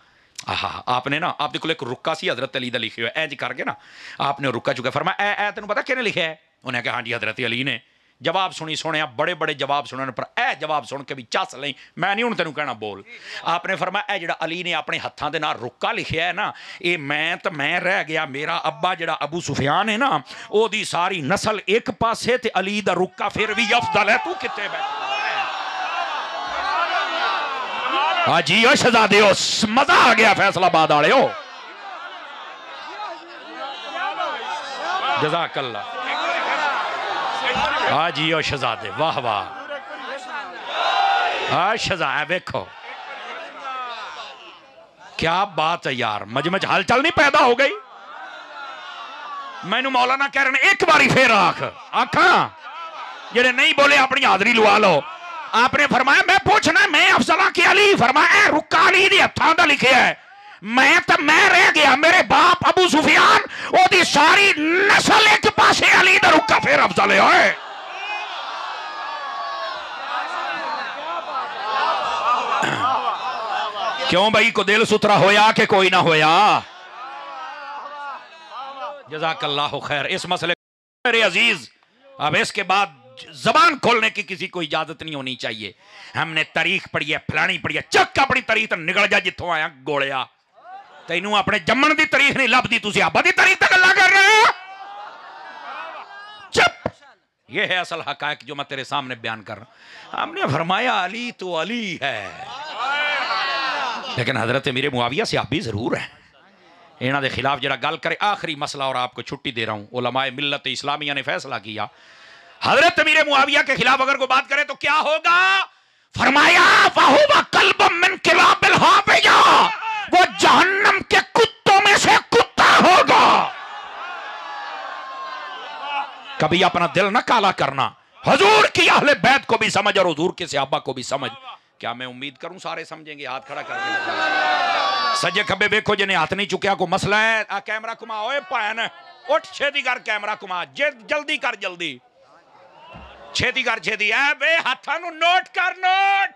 आहा, आपने ना आपने को एक रुका सी हज़रत अली का लिखे हुआ है। इंज करके ना, आपने रुका चुका फरमा ए तेन पता किने लिखा है? उन्हें कहा हाँ जी, हज़रत अली ने। ਜਵਾਬ ਸੁਣੀ ਸੁਣਿਆ ਬੜੇ ਬੜੇ ਜਵਾਬ ਸੁਣਨ ਪਰ ਇਹ ਜਵਾਬ ਸੁਣ ਕੇ ਵੀ ਚੱਸ ਲਈ ਮੈਂ ਨਹੀਂ ਹੁਣ ਤੈਨੂੰ ਕਹਿਣਾ ਬੋਲ ਆਪਨੇ ਫਰਮਾਇਆ ਇਹ ਜਿਹੜਾ ਅਲੀ ਨੇ ਆਪਣੇ ਹੱਥਾਂ ਦੇ ਨਾਲ ਰੁੱਕਾ ਲਿਖਿਆ ਹੈ ਨਾ ਇਹ ਮੈਂ ਤਾਂ ਮੈਂ ਰਹਿ ਗਿਆ ਮੇਰਾ ਅੱਬਾ ਜਿਹੜਾ ਅਬੂ ਸੁਫਿਆਨ ਹੈ ਨਾ ਉਹਦੀ ਸਾਰੀ ਨਸਲ ਇੱਕ ਪਾਸੇ ਤੇ ਅਲੀ ਦਾ ਰੁੱਕਾ ਫਿਰ ਵੀ ਅਫਦਲ ਹੈ ਤੂੰ ਕਿੱਥੇ ਬੈਠਾ ਹਾਜੀ ਓ ਸ਼ਹਜ਼ਾਦਿਓ ਮਜ਼ਾ ਆ ਗਿਆ ਫੈਸਲਾਬਾਦ ਵਾਲਿਓ ਜਜ਼ਾਕ ਅੱਲਾ ਆ ਜੀ ਓ ਸ਼ਹਜ਼ਾਦੇ ਵਾਹ ਵਾਹ ਆ ਸ਼ਹਜ਼ਾਦ ਵੇਖੋ क्या बात है यार मजमे च हलचल नहीं पैदा हो गई मैनू मौलाना कह रहे ने एक बारी फिर आख आखा जेडे नहीं बोले अपनी हाजरी लवा लो आपने फरमाया मैं पूछना मैं अफसला के अली फरमाया "ए, रुक्का अली दे हत्थां दा लिखिया है मैं तो मैं रह गया मेरे बाप अबू सुफियान ओदी सारी नस्ल एक पासे अली दा रुक्का फिर अफजल है क्यों भाई? को दिल सुथरा होया कि कोई ना होया? जजाकल्लाह खैर। इस मसले मेरे अज़ीज़, अब इसके बाद जबान खोलने की किसी को इजाज़त नहीं होनी चाहिए। हमने तारीख पढ़ी है, फलानी पढ़ी है, चक अपनी तारीख तो निकल जा जिथों आया गोलिया तेनू अपने जम्मन की तारीख नहीं लभदी तुम आबा तारीख तक गल्ला कर रहे हो? चुप। ये है असल हकायक जो मैं तेरे सामने बयान कर रहा हूँ। हमने फरमाया, अली तो अली है। लेकिन हज़रत मेरे मुआविया से आप भी ज़रूर हैं। इन्हों के खिलाफ जरा गल करे। आखिरी मसला और आपको छुट्टी दे रहा हूँ। उलमाए मिल्लत इस्लामिया ने फैसला किया। हज़रत मेरे मुआविया के खिलाफ अगर कोई बात करे तो क्या होगा? फरमाया वो जहन्नम के कुत्तों में से कुत्ता होगा। कभी अपना दिल न काला करना। हजूर की अहले बैत को भी समझ और हजूर के सहाबा को भी समझ। क्या मैं उम्मीद करूँ सारे समझेंगे? हाथ खड़ा कर सज्जे खब्बे, देखो जिन्हें हाथ नहीं चुकिया को मसला है? आ, कैमरा घुमा, ओए भैन, उठ छेती कर, कैमरा घुमा। जे, जल्दी कर, जल्दी। छेती कर छेती ऐ बे, हाथां नु नोट कर, नोट।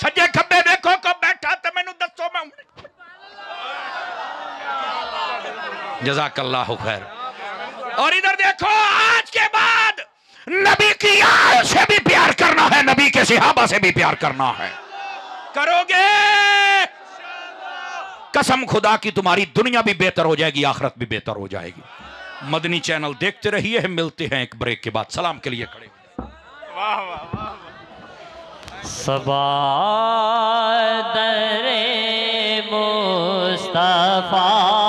सज्जे खब्बे, देखो को बैठा ते मैनू दसो मैं जजाकल्लाह खैर। और इधर देखो आज नबी की आल से भी प्यार करना है नबी के सिहाबा से भी प्यार करना है। करोगे? कसम खुदा की तुम्हारी दुनिया भी बेहतर हो जाएगी आखरत भी बेहतर हो जाएगी। मदनी चैनल देखते रहिए है, मिलते हैं एक ब्रेक के बाद। सलाम के लिए खड़े। सबा दरे मुस्तफ़ा